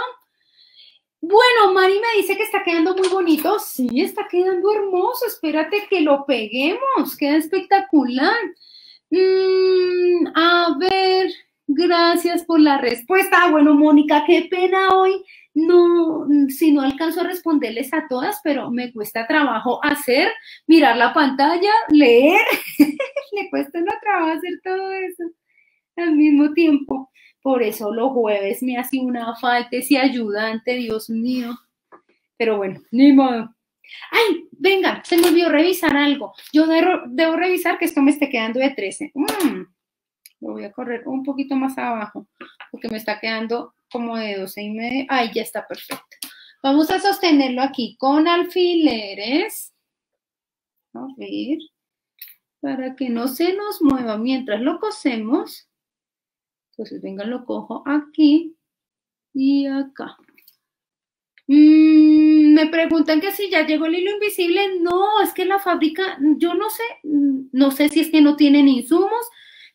Bueno, Mari me dice que está quedando muy bonito. Sí, está quedando hermoso. Espérate que lo peguemos. Queda espectacular. Mm, a ver, gracias por la respuesta. Bueno, Mónica, qué pena hoy no, si no alcanzo a responderles a todas, pero me cuesta trabajo hacer, mirar la pantalla, leer, le cuesta una trabajo hacer todo eso al mismo tiempo. Por eso los jueves me hace una falta ese ayudante, Dios mío. Pero bueno, ni modo. Ay, venga, se me olvidó revisar algo. Yo debo, revisar que esto me esté quedando de 13. Mm, lo voy a correr un poquito más abajo porque me está quedando como de 12 y medio. Ahí ya está perfecto. Vamos a sostenerlo aquí con alfileres. A. Para que no se nos mueva mientras lo cosemos. Entonces, venga, lo cojo aquí y acá. Mm, me preguntan que si ya llegó el hilo invisible. No, es que la fábrica, yo no sé, no sé si es que no tienen insumos,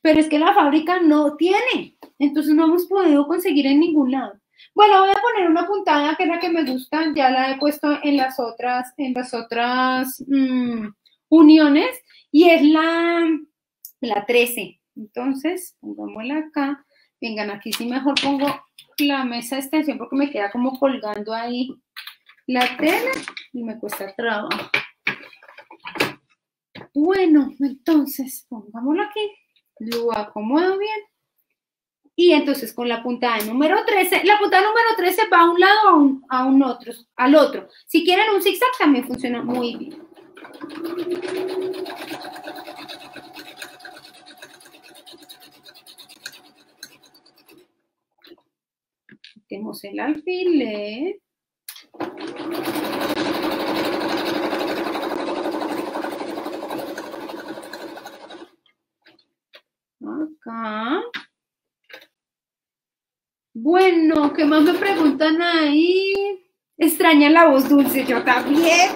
pero es que la fábrica no tiene. Entonces no hemos podido conseguir en ningún lado. Bueno, voy a poner una puntada que es la que me gusta, ya la he puesto en las otras, en las otras mm, uniones y es la, la 13. Entonces, pongámosla acá. Vengan, aquí sí mejor pongo la mesa de extensión porque me queda como colgando ahí la tela y me cuesta trabajo. Bueno, entonces, pongámoslo aquí, lo acomodo bien y entonces con la puntada número 13, la puntada número 13 va a un lado a un, a un otro, al otro. Si quieren un zigzag también funciona muy bien. Tenemos el alfiler. Acá. Bueno, ¿qué más me preguntan ahí? Extraña la voz dulce, yo también.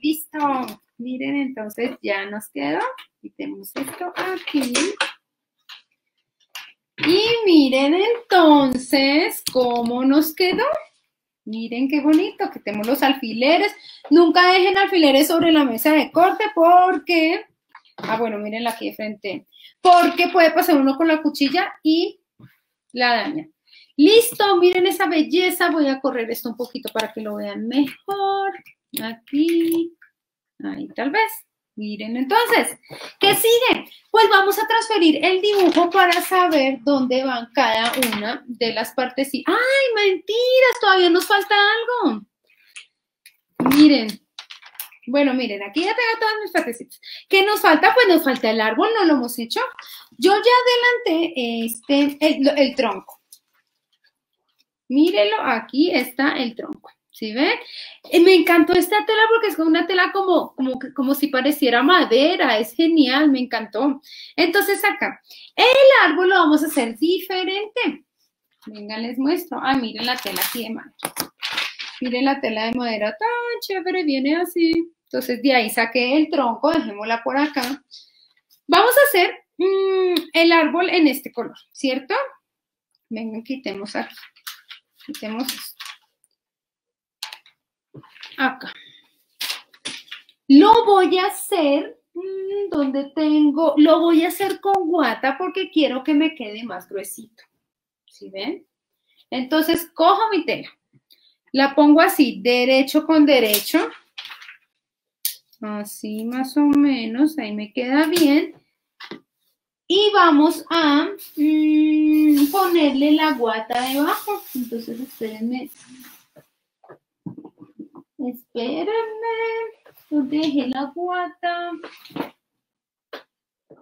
Listo. Miren, entonces ya nos quedó. Y tenemos esto aquí. Y miren entonces cómo nos quedó. Miren qué bonito que tenemos los alfileres. Nunca dejen alfileres sobre la mesa de corte porque, ah, bueno, miren aquí de frente, porque puede pasar uno con la cuchilla y la daña. Listo, miren esa belleza. Voy a correr esto un poquito para que lo vean mejor. Aquí, ahí tal vez. Miren, entonces, ¿qué sigue? Pues vamos a transferir el dibujo para saber dónde van cada una de las partes. ¡Ay, mentiras! Todavía nos falta algo. Miren. Bueno, miren, aquí ya tengo todas mis partecitas. ¿Qué nos falta? Pues nos falta el árbol, no lo hemos hecho. Yo ya adelanté este, el, tronco. Mírenlo, aquí está el tronco. ¿Sí ven? Eh, me encantó esta tela porque es una tela como, como, como si pareciera madera, es genial, me encantó. Entonces acá, el árbol lo vamos a hacer diferente. Venga, les muestro. Ah, miren la tela aquí de mano. Miren la tela de madera tan chévere, viene así. Entonces de ahí saqué el tronco, dejémosla por acá. Vamos a hacer mm, el árbol en este color, ¿cierto? Vengan, quitemos aquí. Quitemos esto. Acá. Lo voy a hacer mm, donde tengo, lo voy a hacer con guata porque quiero que me quede más gruesito. ¿Sí ven? Entonces cojo mi tela, la pongo así, derecho con derecho, así más o menos, ahí me queda bien. Y vamos a mm, ponerle la guata debajo. Entonces, espérenme. Espérenme. Yo dejé la guata.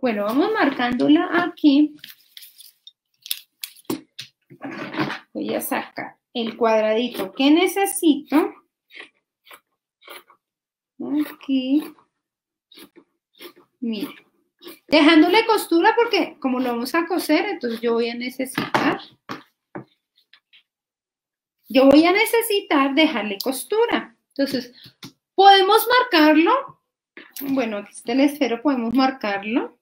Bueno, vamos marcándola aquí. Voy a sacar el cuadradito que necesito. Aquí. Miren. Dejándole costura porque como lo vamos a coser, entonces yo voy a necesitar, yo voy a necesitar dejarle costura. Entonces, podemos marcarlo. Bueno, aquí está el esfero, podemos marcarlo.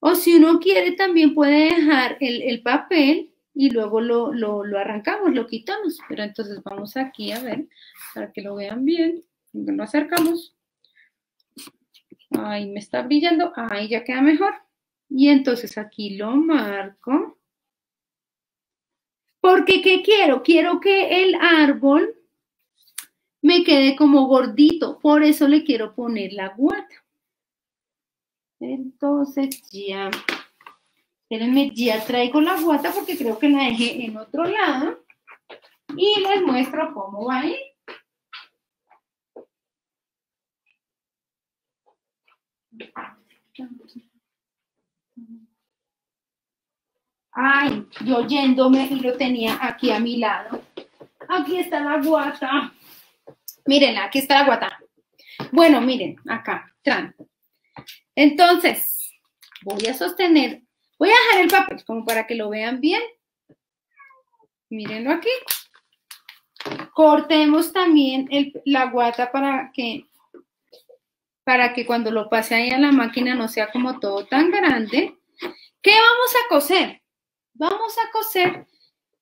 O si uno quiere, también puede dejar el, papel y luego lo, lo, arrancamos, lo quitamos. Pero entonces vamos aquí a ver, para que lo vean bien. Lo acercamos. Ahí me está brillando. Ahí ya queda mejor. Y entonces aquí lo marco. Porque, ¿qué quiero? Quiero que el árbol me quede como gordito. Por eso le quiero poner la guata. Entonces ya, espérenme, ya traigo la guata porque creo que la dejé en otro lado. Y les muestro cómo va a ir. Ay, yo yéndome y lo tenía aquí a mi lado. Aquí está la guata. Miren, aquí está la guata. Bueno, miren, acá, tran. Entonces, voy a sostener, voy a dejar el papel como para que lo vean bien. Mírenlo aquí. Cortemos también la guata para que para que cuando lo pase ahí a la máquina no sea como todo tan grande. ¿Qué vamos a coser? Vamos a coser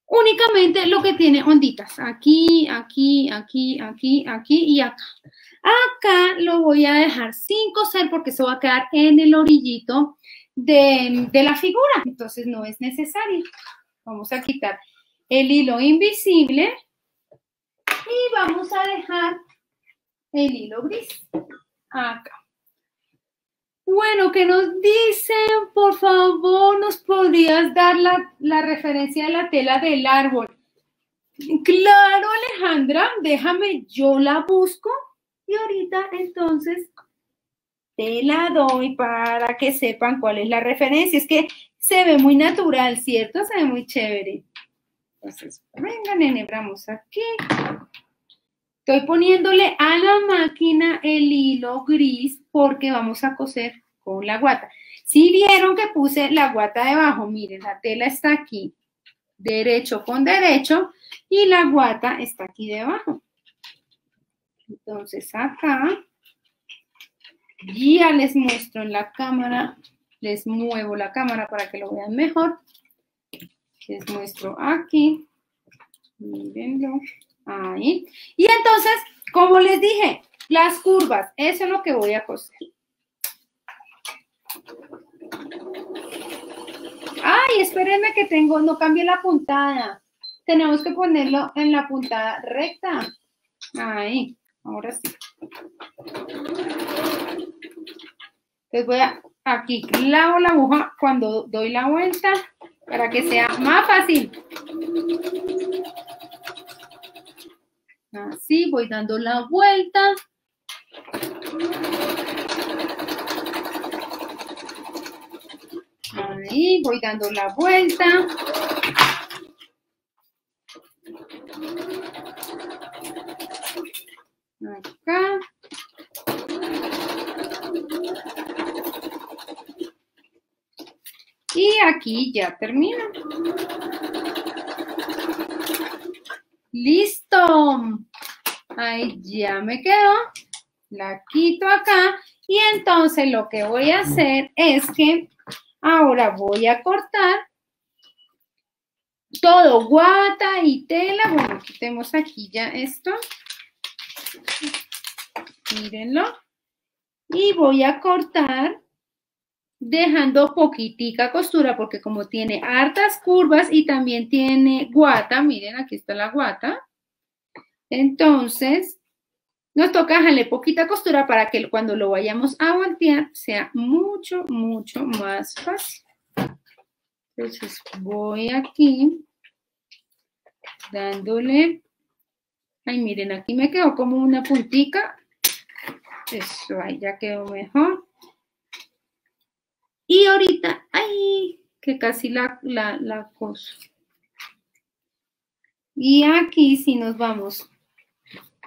únicamente lo que tiene onditas. Aquí, aquí, aquí, aquí, aquí y acá. Acá lo voy a dejar sin coser porque eso va a quedar en el orillito de, la figura. Entonces no es necesario. Vamos a quitar el hilo invisible y vamos a dejar el hilo gris acá. Bueno, ¿qué nos dicen? Por favor, ¿nos podrías dar la, la referencia de la tela del árbol? Claro, Alejandra, déjame, yo la busco y ahorita entonces te la doy para que sepan cuál es la referencia. Es que se ve muy natural, ¿cierto? Se ve muy chévere. Entonces, vengan, enhebramos aquí. Estoy poniéndole a la máquina el hilo gris porque vamos a coser con la guata. Si vieron que puse la guata debajo, miren, la tela está aquí, derecho con derecho, y la guata está aquí debajo. Entonces acá, ya les muestro en la cámara, les muevo la cámara para que lo vean mejor. Les muestro aquí, mírenlo. Ahí. Y entonces, como les dije, las curvas, eso es lo que voy a coser. Ay, espérenme que tengo, no cambie la puntada. Tenemos que ponerlo en la puntada recta. Ahí, ahora sí. Entonces voy a, aquí clavo la aguja cuando doy la vuelta para que sea más fácil. Así, voy dando la vuelta. Ahí, voy dando la vuelta. Acá. Y aquí ya termino. Listo. Ahí ya me quedó. La quito acá. Y entonces lo que voy a hacer es que ahora voy a cortar todo, guata y tela. Bueno, quitemos aquí ya esto. Mírenlo. Y voy a cortar dejando poquitica costura porque como tiene hartas curvas y también tiene guata, miren, aquí está la guata. Entonces, nos toca dejarle poquita costura para que cuando lo vayamos a voltear sea mucho, mucho más fácil. Entonces, voy aquí dándole, ay, miren, aquí me quedó como una puntica. Eso, ahí ya quedó mejor. Y ahorita, ay, que casi la, la. Y aquí si nos vamos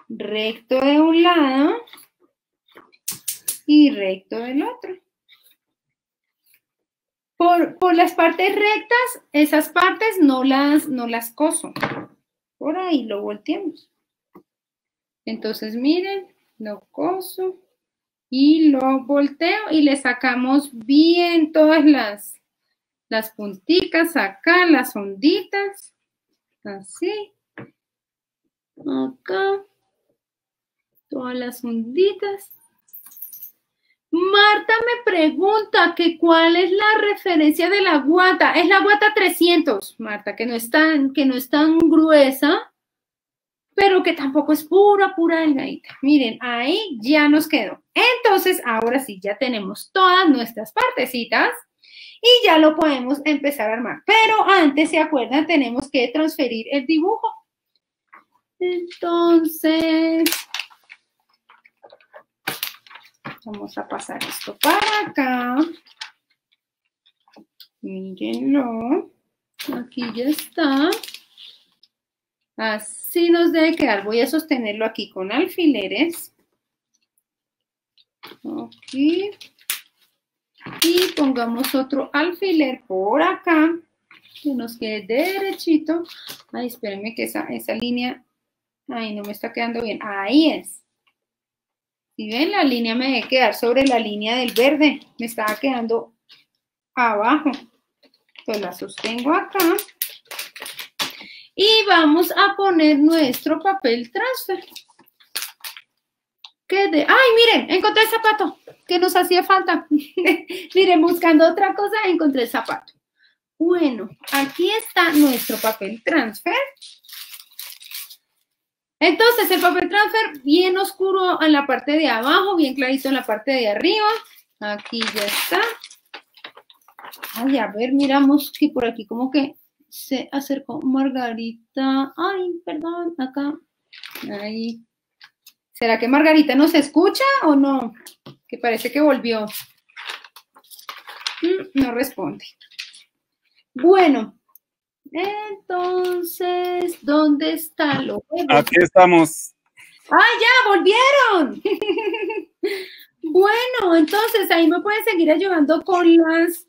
recto de un lado y recto del otro. Por, por, las partes rectas, esas partes no las, no las coso. Por ahí lo volteamos. Entonces, miren, lo coso y lo volteo y le sacamos bien todas las, las punticas acá, las onditas, así, acá, todas las onditas. Marta me pregunta que cuál es la referencia de la guata. Es la guata 300, Marta, que no es tan, que no es tan gruesa, pero que tampoco es pura, pura delgadita. Miren, ahí ya nos quedó. Entonces, ahora sí, ya tenemos todas nuestras partecitas y ya lo podemos empezar a armar. Pero antes, ¿se acuerdan? Tenemos que transferir el dibujo. Entonces, vamos a pasar esto para acá. Mírenlo. Aquí ya está. Así nos debe quedar. Voy a sostenerlo aquí con alfileres. Aquí. Y pongamos otro alfiler por acá. Que nos quede derechito. Ay, espérenme que esa, esa línea... Ay, no me está quedando bien. Ahí es. Si ven, la línea me debe quedar sobre la línea del verde. Me estaba quedando abajo. Entonces la sostengo acá. Y vamos a poner nuestro papel transfer. ¿Qué de? ¡Ay, miren! Encontré el zapato que nos hacía falta. miren, buscando otra cosa, encontré el zapato. Bueno, aquí está nuestro papel transfer. Entonces, el papel transfer bien oscuro en la parte de abajo, bien clarito en la parte de arriba. Aquí ya está. Ay, a ver, miramos que por aquí como que se acercó Margarita. Ay, perdón, acá. Ahí. ¿Será que Margarita nos escucha o no? Que parece que volvió. Mm, no responde. Bueno, entonces, ¿dónde está lo Aquí estamos. ¡Ah, ya! ¡Volvieron! bueno, entonces ahí me pueden seguir ayudando con las,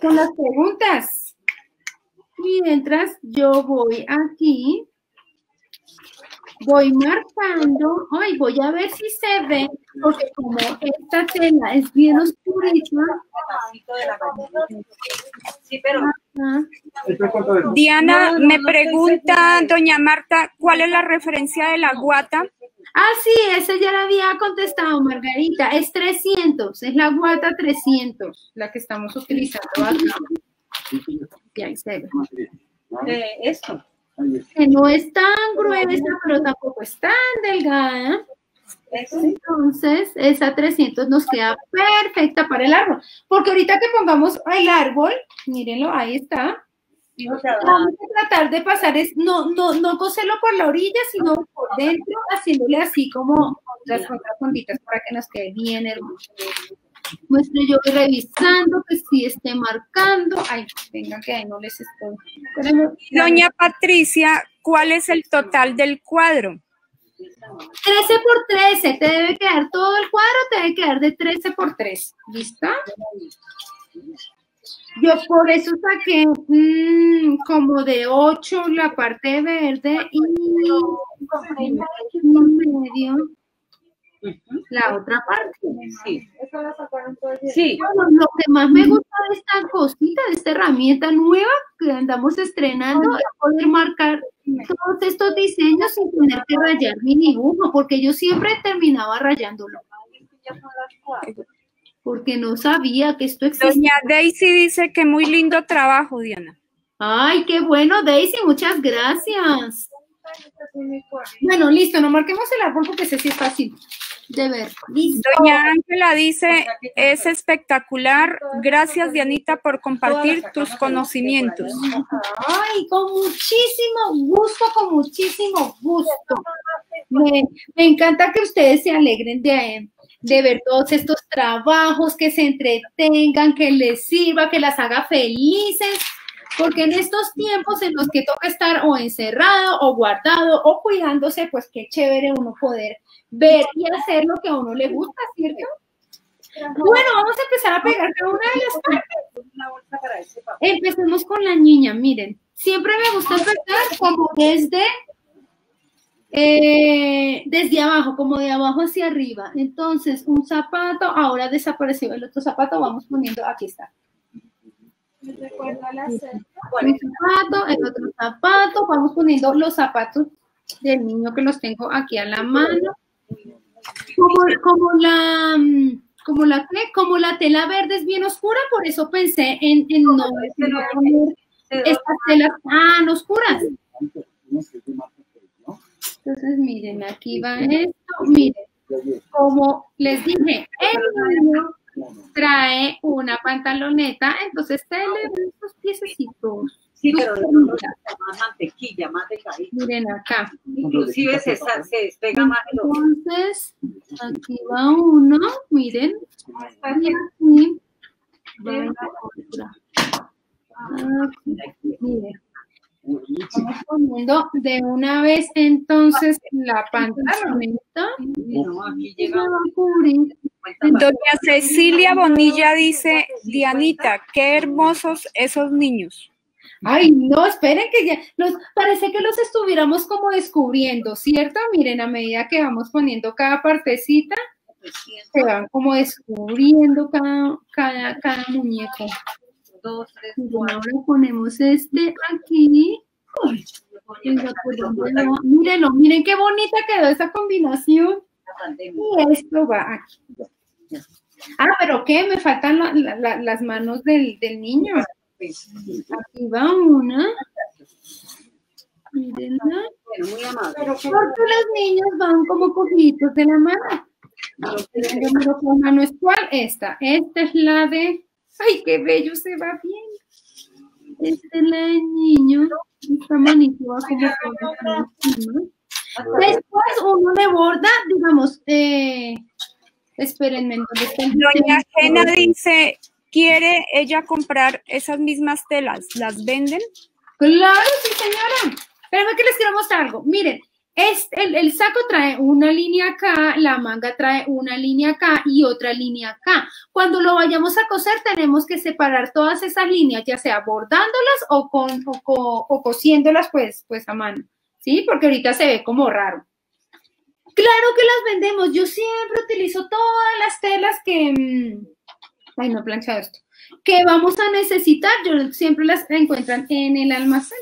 con las preguntas. Mientras yo voy aquí, voy marcando, ay, voy a ver si se ve, porque como esta tela es bien oscurita. Diana, me pregunta, doña Marta, ¿cuál es la referencia de la guata? Ah, sí, esa ya la había contestado, Margarita. Es 300, es la guata 300, la que estamos utilizando acá. Eh, esto. Que no es tan gruesa, pero tampoco es tan delgada. Entonces, esa 300 nos queda perfecta para el árbol. Porque ahorita que pongamos el árbol, mírenlo, ahí está. Vamos a tratar de pasar, es, no, no, no coserlo por la orilla, sino por dentro, haciéndole así como las otras onditas para que nos quede bien hermoso. Muestre yo revisando que sí esté marcando. Ay, venga que ahí no les estoy. Doña Patricia, ¿cuál es el total del cuadro? 13 por 13, te debe quedar todo el cuadro, te debe quedar de 13 por 3. ¿Listo? Yo por eso saqué mm, como de 8 la parte verde y medio la otra parte. Sí. Sí. lo que más me gusta de esta cosita, de esta herramienta nueva que andamos estrenando, es poder marcar todos estos diseños sin tener que rayar mi dibujo, porque yo siempre terminaba rayándolo. Porque no sabía que esto existía. Doña Daisy dice que muy lindo trabajo, Diana. Ay, qué bueno, Daisy, muchas gracias. Bueno, listo, no marquemos el árbol porque ese sí es fácil de ver. Doña Ángela dice, es espectacular. Gracias, Dianita, por compartir tus conocimientos. Ay, con muchísimo gusto, con muchísimo gusto. Me, encanta que ustedes se alegren de, de ver todos estos trabajos, que se entretengan, que les sirva, que las haga felices porque en estos tiempos en los que toca estar o encerrado o guardado o cuidándose, pues qué chévere uno poder ver y hacer lo que a uno le gusta, ¿cierto? Bueno, vamos a empezar a pegar cada una de las partes. Empecemos con la niña, miren. Siempre me gusta empezar como desde, eh, desde abajo, como de abajo hacia arriba. Entonces, un zapato, ahora desapareció el otro zapato, vamos poniendo, aquí está. Un zapato, el otro zapato, vamos poniendo los zapatos del niño que los tengo aquí a la mano. Como, la mm, como la como la tela verde es bien oscura, por eso pensé en, en no poner estas telas tan oscuras. Entonces, miren, aquí va esto, miren, como les dije, el niño trae una pantaloneta, entonces se le ven piececitos. Sí, pero más mantequilla, más delgadita. Miren acá. Inclusive se, se despega más. Entonces, aquí va uno, miren. Aquí va la otra. Aquí, miren. Vamos poniendo de una vez entonces la pantaloneta. Doña Cecilia Bonilla dice, Dianita, qué hermosos esos niños. Ay, no, esperen que ya, los, parece que los estuviéramos como descubriendo, ¿cierto? Miren, a medida que vamos poniendo cada partecita, se van como descubriendo cada, cada, cada muñeco. Dos, tres, Ahora ponemos este aquí. Mírenlo, miren qué bonita quedó esa combinación. Y esto va aquí. Ah, pero ¿qué? Me faltan las manos del, del niño. Aquí va una. Mírenla. Porque los niños van como cojitos de la mano. Pero con mano es cuál? Esta. Esta es la de. ¡Ay, qué bello se va bien! Esta es la de niño. Esta manito va como Después uno le borda, digamos, eh, espérenme. Doña Jena dice, quiere ella comprar esas mismas telas, ¿las venden? Claro, sí, señora. Espérenme que les quiero mostrar algo. Miren, este, el, saco trae una línea acá, la manga trae una línea acá y otra línea acá. Cuando lo vayamos a coser, tenemos que separar todas esas líneas, ya sea bordándolas o, con, o, cosiéndolas pues, pues a mano. ¿Sí? Porque ahorita se ve como raro. Claro que las vendemos. Yo siempre utilizo todas las telas que, mm, ay, no he planchado esto, que vamos a necesitar, yo siempre las encuentran en el almacén.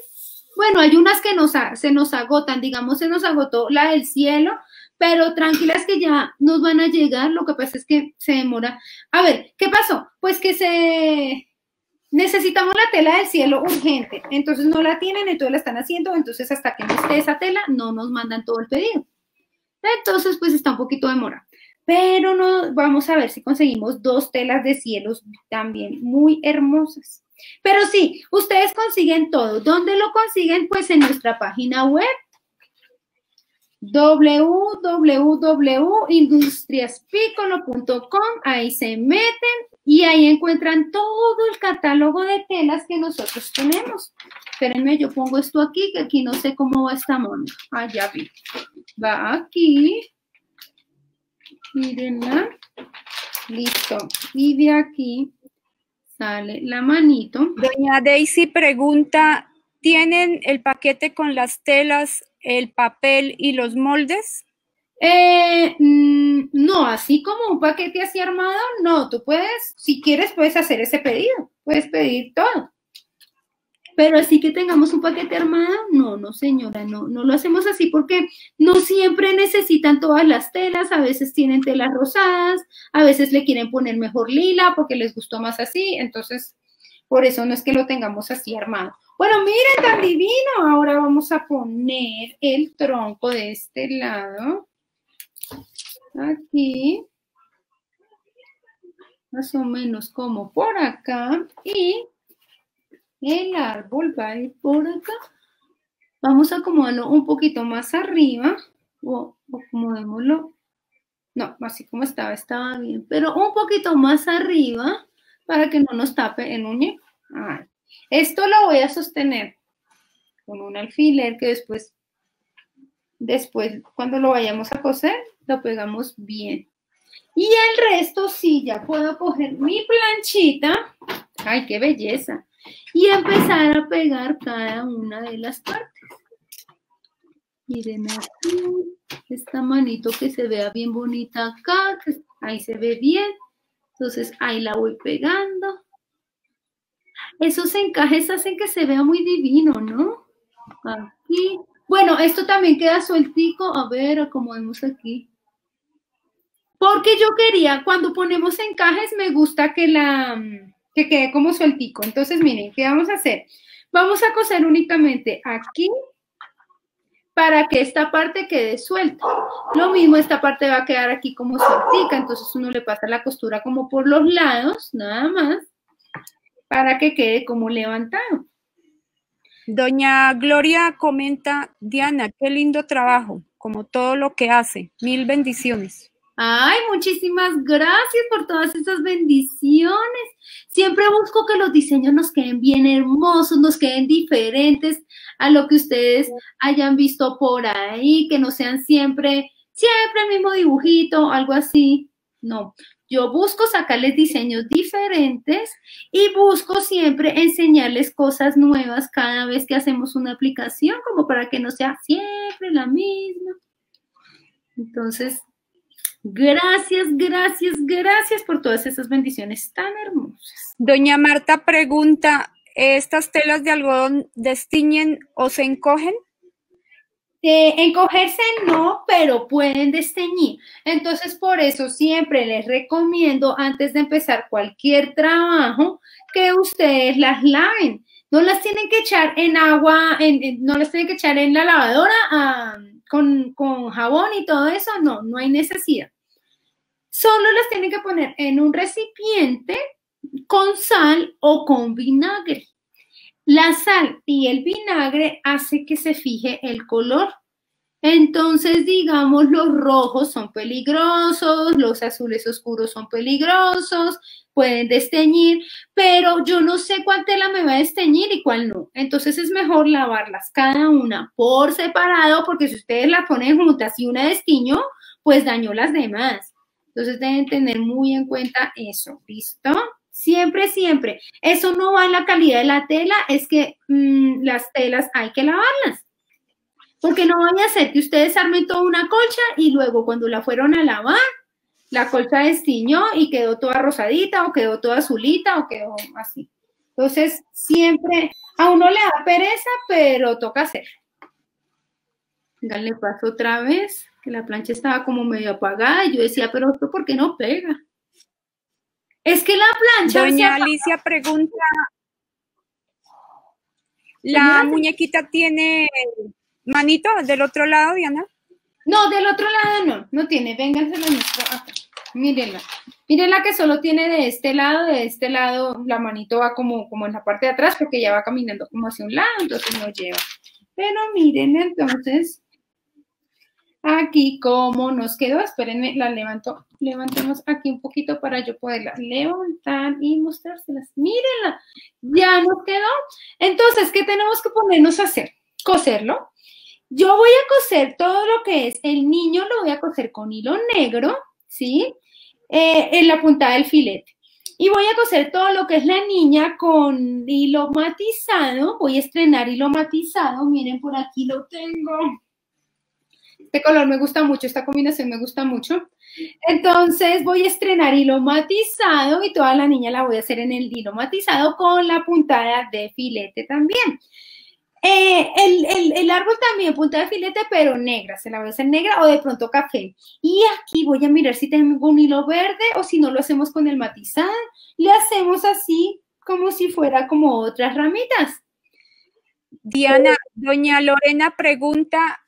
Bueno, hay unas que nos, se nos agotan, digamos, se nos agotó la del cielo, pero tranquilas que ya nos van a llegar, lo que pasa es que se demora. A ver, ¿qué pasó? Pues que se necesitamos la tela del cielo urgente, entonces no la tienen, entonces la están haciendo, entonces hasta que no esté esa tela no nos mandan todo el pedido. Entonces, pues está un poquito demora pero no, vamos a ver si conseguimos dos telas de cielos también muy hermosas. Pero sí, ustedes consiguen todo. ¿Dónde lo consiguen? Pues en nuestra página web www.industriaspicolo.com. Ahí se meten y ahí encuentran todo el catálogo de telas que nosotros tenemos. Espérenme, yo pongo esto aquí, que aquí no sé cómo va esta mona. Ah, ya vi. Va aquí. Mírenla. Listo. Y de aquí sale la manito. Doña Daisy pregunta, ¿tienen el paquete con las telas, el papel y los moldes? Eh, mm, no, así como un paquete así armado, no, tú puedes, si quieres, puedes hacer ese pedido, puedes pedir todo. Pero así que tengamos un paquete armado, no, no señora, no, no lo hacemos así porque no siempre necesitan todas las telas, a veces tienen telas rosadas, a veces le quieren poner mejor lila porque les gustó más así, entonces por eso no es que lo tengamos así armado. Bueno, miren, tan divino, ahora vamos a poner el tronco de este lado, aquí, más o menos como por acá, y el árbol va a ir por acá. Vamos a acomodarlo un poquito más arriba o acomodémoslo. No, así como estaba, estaba bien, pero un poquito más arriba para que no nos tape el muñeco. Esto lo voy a sostener con un alfiler que después, después cuando lo vayamos a coser, lo pegamos bien. Y el resto sí, ya puedo coger mi planchita. ¡Ay, qué belleza! Y empezar a pegar cada una de las partes. Miren aquí, esta manito que se vea bien bonita acá, ahí se ve bien. Entonces ahí la voy pegando. Esos encajes hacen que se vea muy divino, ¿no? Aquí. Bueno, esto también queda sueltico. A ver, acomodemos aquí. Porque yo quería, cuando ponemos encajes, me gusta que la, que quede como sueltico. Entonces, miren, ¿qué vamos a hacer? Vamos a coser únicamente aquí para que esta parte quede suelta. Lo mismo, esta parte va a quedar aquí como sueltica, entonces uno le pasa la costura como por los lados, nada más, para que quede como levantado. Doña Gloria comenta, Diana, qué lindo trabajo, como todo lo que hace. Mil bendiciones. Ay, muchísimas gracias por todas esas bendiciones. Siempre busco que los diseños nos queden bien hermosos, nos queden diferentes a lo que ustedes hayan visto por ahí, que no sean siempre, siempre el mismo dibujito, algo así. No, yo busco sacarles diseños diferentes y busco siempre enseñarles cosas nuevas cada vez que hacemos una aplicación, como para que no sea siempre la misma. Entonces, Gracias, gracias, gracias por todas esas bendiciones tan hermosas. Doña Marta pregunta, ¿estas telas de algodón destiñen o se encogen? Eh, encogerse no, pero pueden desteñir. Entonces, por eso siempre les recomiendo, antes de empezar cualquier trabajo, que ustedes las laven. No las tienen que echar en agua, no las tienen que echar en la lavadora ah, con, jabón y todo eso. No, no hay necesidad. Solo las tienen que poner en un recipiente con sal o con vinagre. La sal y el vinagre hace que se fije el color. Entonces, digamos, los rojos son peligrosos, los azules oscuros son peligrosos, pueden desteñir, pero yo no sé cuál tela me va a desteñir y cuál no. Entonces es mejor lavarlas cada una por separado, porque si ustedes las ponen juntas y una destiño, pues dañó las demás. Entonces deben tener muy en cuenta eso, ¿listo? Siempre, siempre. Eso no va en la calidad de la tela, es que mm, las telas hay que lavarlas. Porque no vaya a ser que ustedes armen toda una colcha y luego cuando la fueron a lavar, la colcha destiñó y quedó toda rosadita o quedó toda azulita o quedó así. Entonces, siempre a uno le da pereza, pero toca hacer. Dale paso otra vez que la plancha estaba como medio apagada y yo decía, pero esto por qué no pega? Es que la plancha... Doña Alicia pregunta, ¿la muñequita tiene manito del otro lado, Diana? No, del otro lado no, no tiene. Vénganse la acá. Mírenla. Mírenla que solo tiene de este lado, de este lado la manito va como, como en la parte de atrás porque ya va caminando como hacia un lado, entonces no lleva. Pero miren, entonces, aquí cómo nos quedó. Espérenme, la levanto. Levantemos aquí un poquito para yo poderla levantar y mostrárselas. Mírenla, ya nos quedó. Entonces, ¿qué tenemos que ponernos a hacer? Coserlo. Yo voy a coser todo lo que es el niño, lo voy a coser con hilo negro, ¿sí? Eh, en la punta del filete. Y voy a coser todo lo que es la niña con hilo matizado. Voy a estrenar hilo matizado. Miren, por aquí lo tengo. Este color me gusta mucho, esta combinación me gusta mucho. Entonces voy a estrenar hilo matizado y toda la niña la voy a hacer en el hilo matizado con la puntada de filete también. Eh, el, árbol también punta de filete, pero negra, se la voy a hacer negra o de pronto café. Y aquí voy a mirar si tengo un hilo verde o si no lo hacemos con el matizado. Le hacemos así como si fuera como otras ramitas. Diana, doña Lorena pregunta,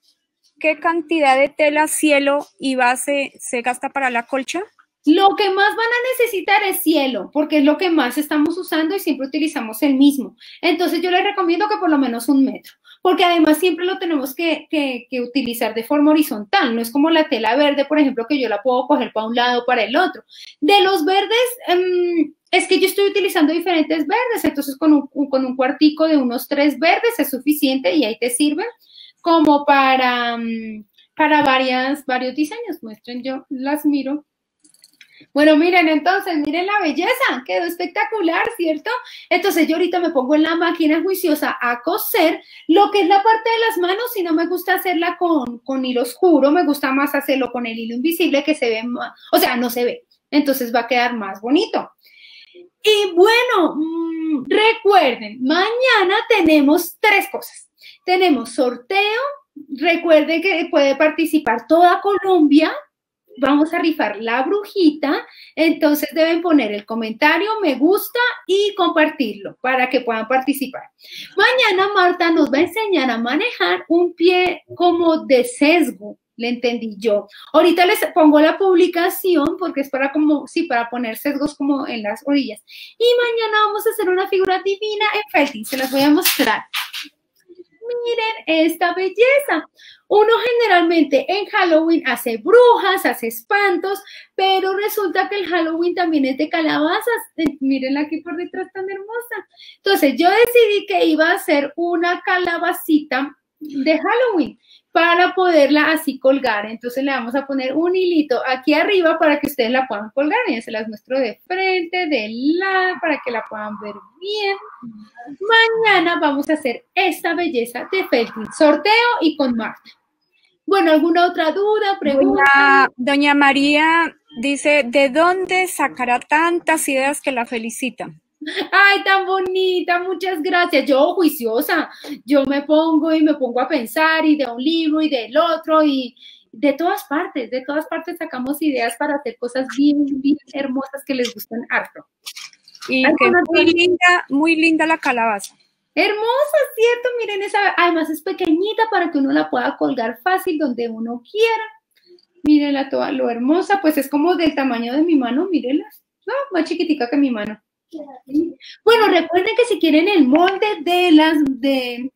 ¿qué cantidad de tela, cielo y base se gasta para la colcha? Lo que más van a necesitar es cielo, porque es lo que más estamos usando y siempre utilizamos el mismo. Entonces yo les recomiendo que por lo menos un metro, porque además siempre lo tenemos que, utilizar de forma horizontal, no es como la tela verde, por ejemplo, que yo la puedo coger para un lado o para el otro. De los verdes, em, es que yo estoy utilizando diferentes verdes, entonces con un, con un cuartico de unos tres verdes es suficiente y ahí te sirve como para, em, para varias, varios diseños. Muestren, yo las miro. Bueno, miren, entonces, miren la belleza, quedó espectacular, ¿cierto? Entonces yo ahorita me pongo en la máquina juiciosa a coser lo que es la parte de las manos, si no me gusta hacerla con, con hilo oscuro, me gusta más hacerlo con el hilo invisible que se ve más, o sea, no se ve, entonces va a quedar más bonito. Y bueno, mm, recuerden, mañana tenemos tres cosas. Tenemos sorteo, recuerden que puede participar toda Colombia, vamos a rifar la brujita, entonces deben poner el comentario, me gusta y compartirlo para que puedan participar. Mañana Marta nos va a enseñar a manejar un pie como de sesgo, le entendí yo. Ahorita les pongo la publicación porque es para como, sí, para poner sesgos como en las orillas. Y mañana vamos a hacer una figura divina en felting, se las voy a mostrar. Miren esta belleza. Uno generalmente en Halloween hace brujas, hace espantos, pero resulta que el Halloween también es de calabazas. Mírenla aquí por detrás tan hermosa. Entonces yo decidí que iba a hacer una calabacita de Halloween para poderla así colgar. Entonces le vamos a poner un hilito aquí arriba para que ustedes la puedan colgar. Y se las muestro de frente, de lado, para que la puedan ver bien. Mañana vamos a hacer esta belleza de felting, sorteo y con Marta. Bueno, ¿alguna otra duda, pregunta? Doña, María dice, ¿de dónde sacará tantas ideas que la felicitan? Ay, tan bonita, muchas gracias. Yo juiciosa, yo me pongo y me pongo a pensar y de un libro y del otro y de todas partes, de todas partes sacamos ideas para hacer cosas bien, bien hermosas que les gustan harto. Y que muy linda, muy linda la calabaza. Hermosa, ¿cierto? Miren esa, además es pequeñita para que uno la pueda colgar fácil donde uno quiera. Mírenla toda, lo hermosa, pues es como del tamaño de mi mano, mírenla. No, más chiquitica que mi mano. Bueno, recuerden que si quieren el molde de las de,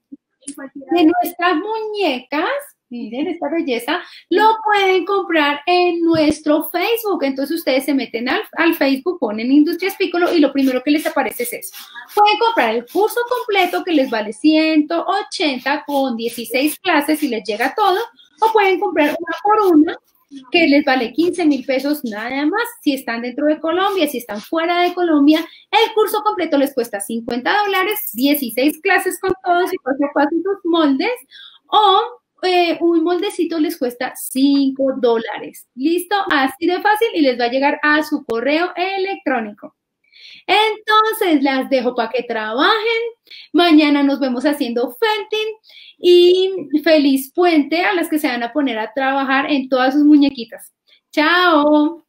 nuestras muñecas, miren esta belleza, lo pueden comprar en nuestro Facebook. Entonces ustedes se meten al, al, Facebook, ponen Industrias Piccolo y lo primero que les aparece es eso. Pueden comprar el curso completo que les vale 180 con 16 clases y les llega todo, o pueden comprar una por una que les vale 15 mil pesos nada más si están dentro de Colombia, si están fuera de Colombia, el curso completo les cuesta 50 dólares, 16 clases con todos y sus moldes, o eh, un moldecito les cuesta 5 dólares. ¿Listo? Así de fácil y les va a llegar a su correo electrónico. Entonces las dejo para que trabajen. Mañana nos vemos haciendo Fentin y feliz puente a las que se van a poner a trabajar en todas sus muñequitas. Chao.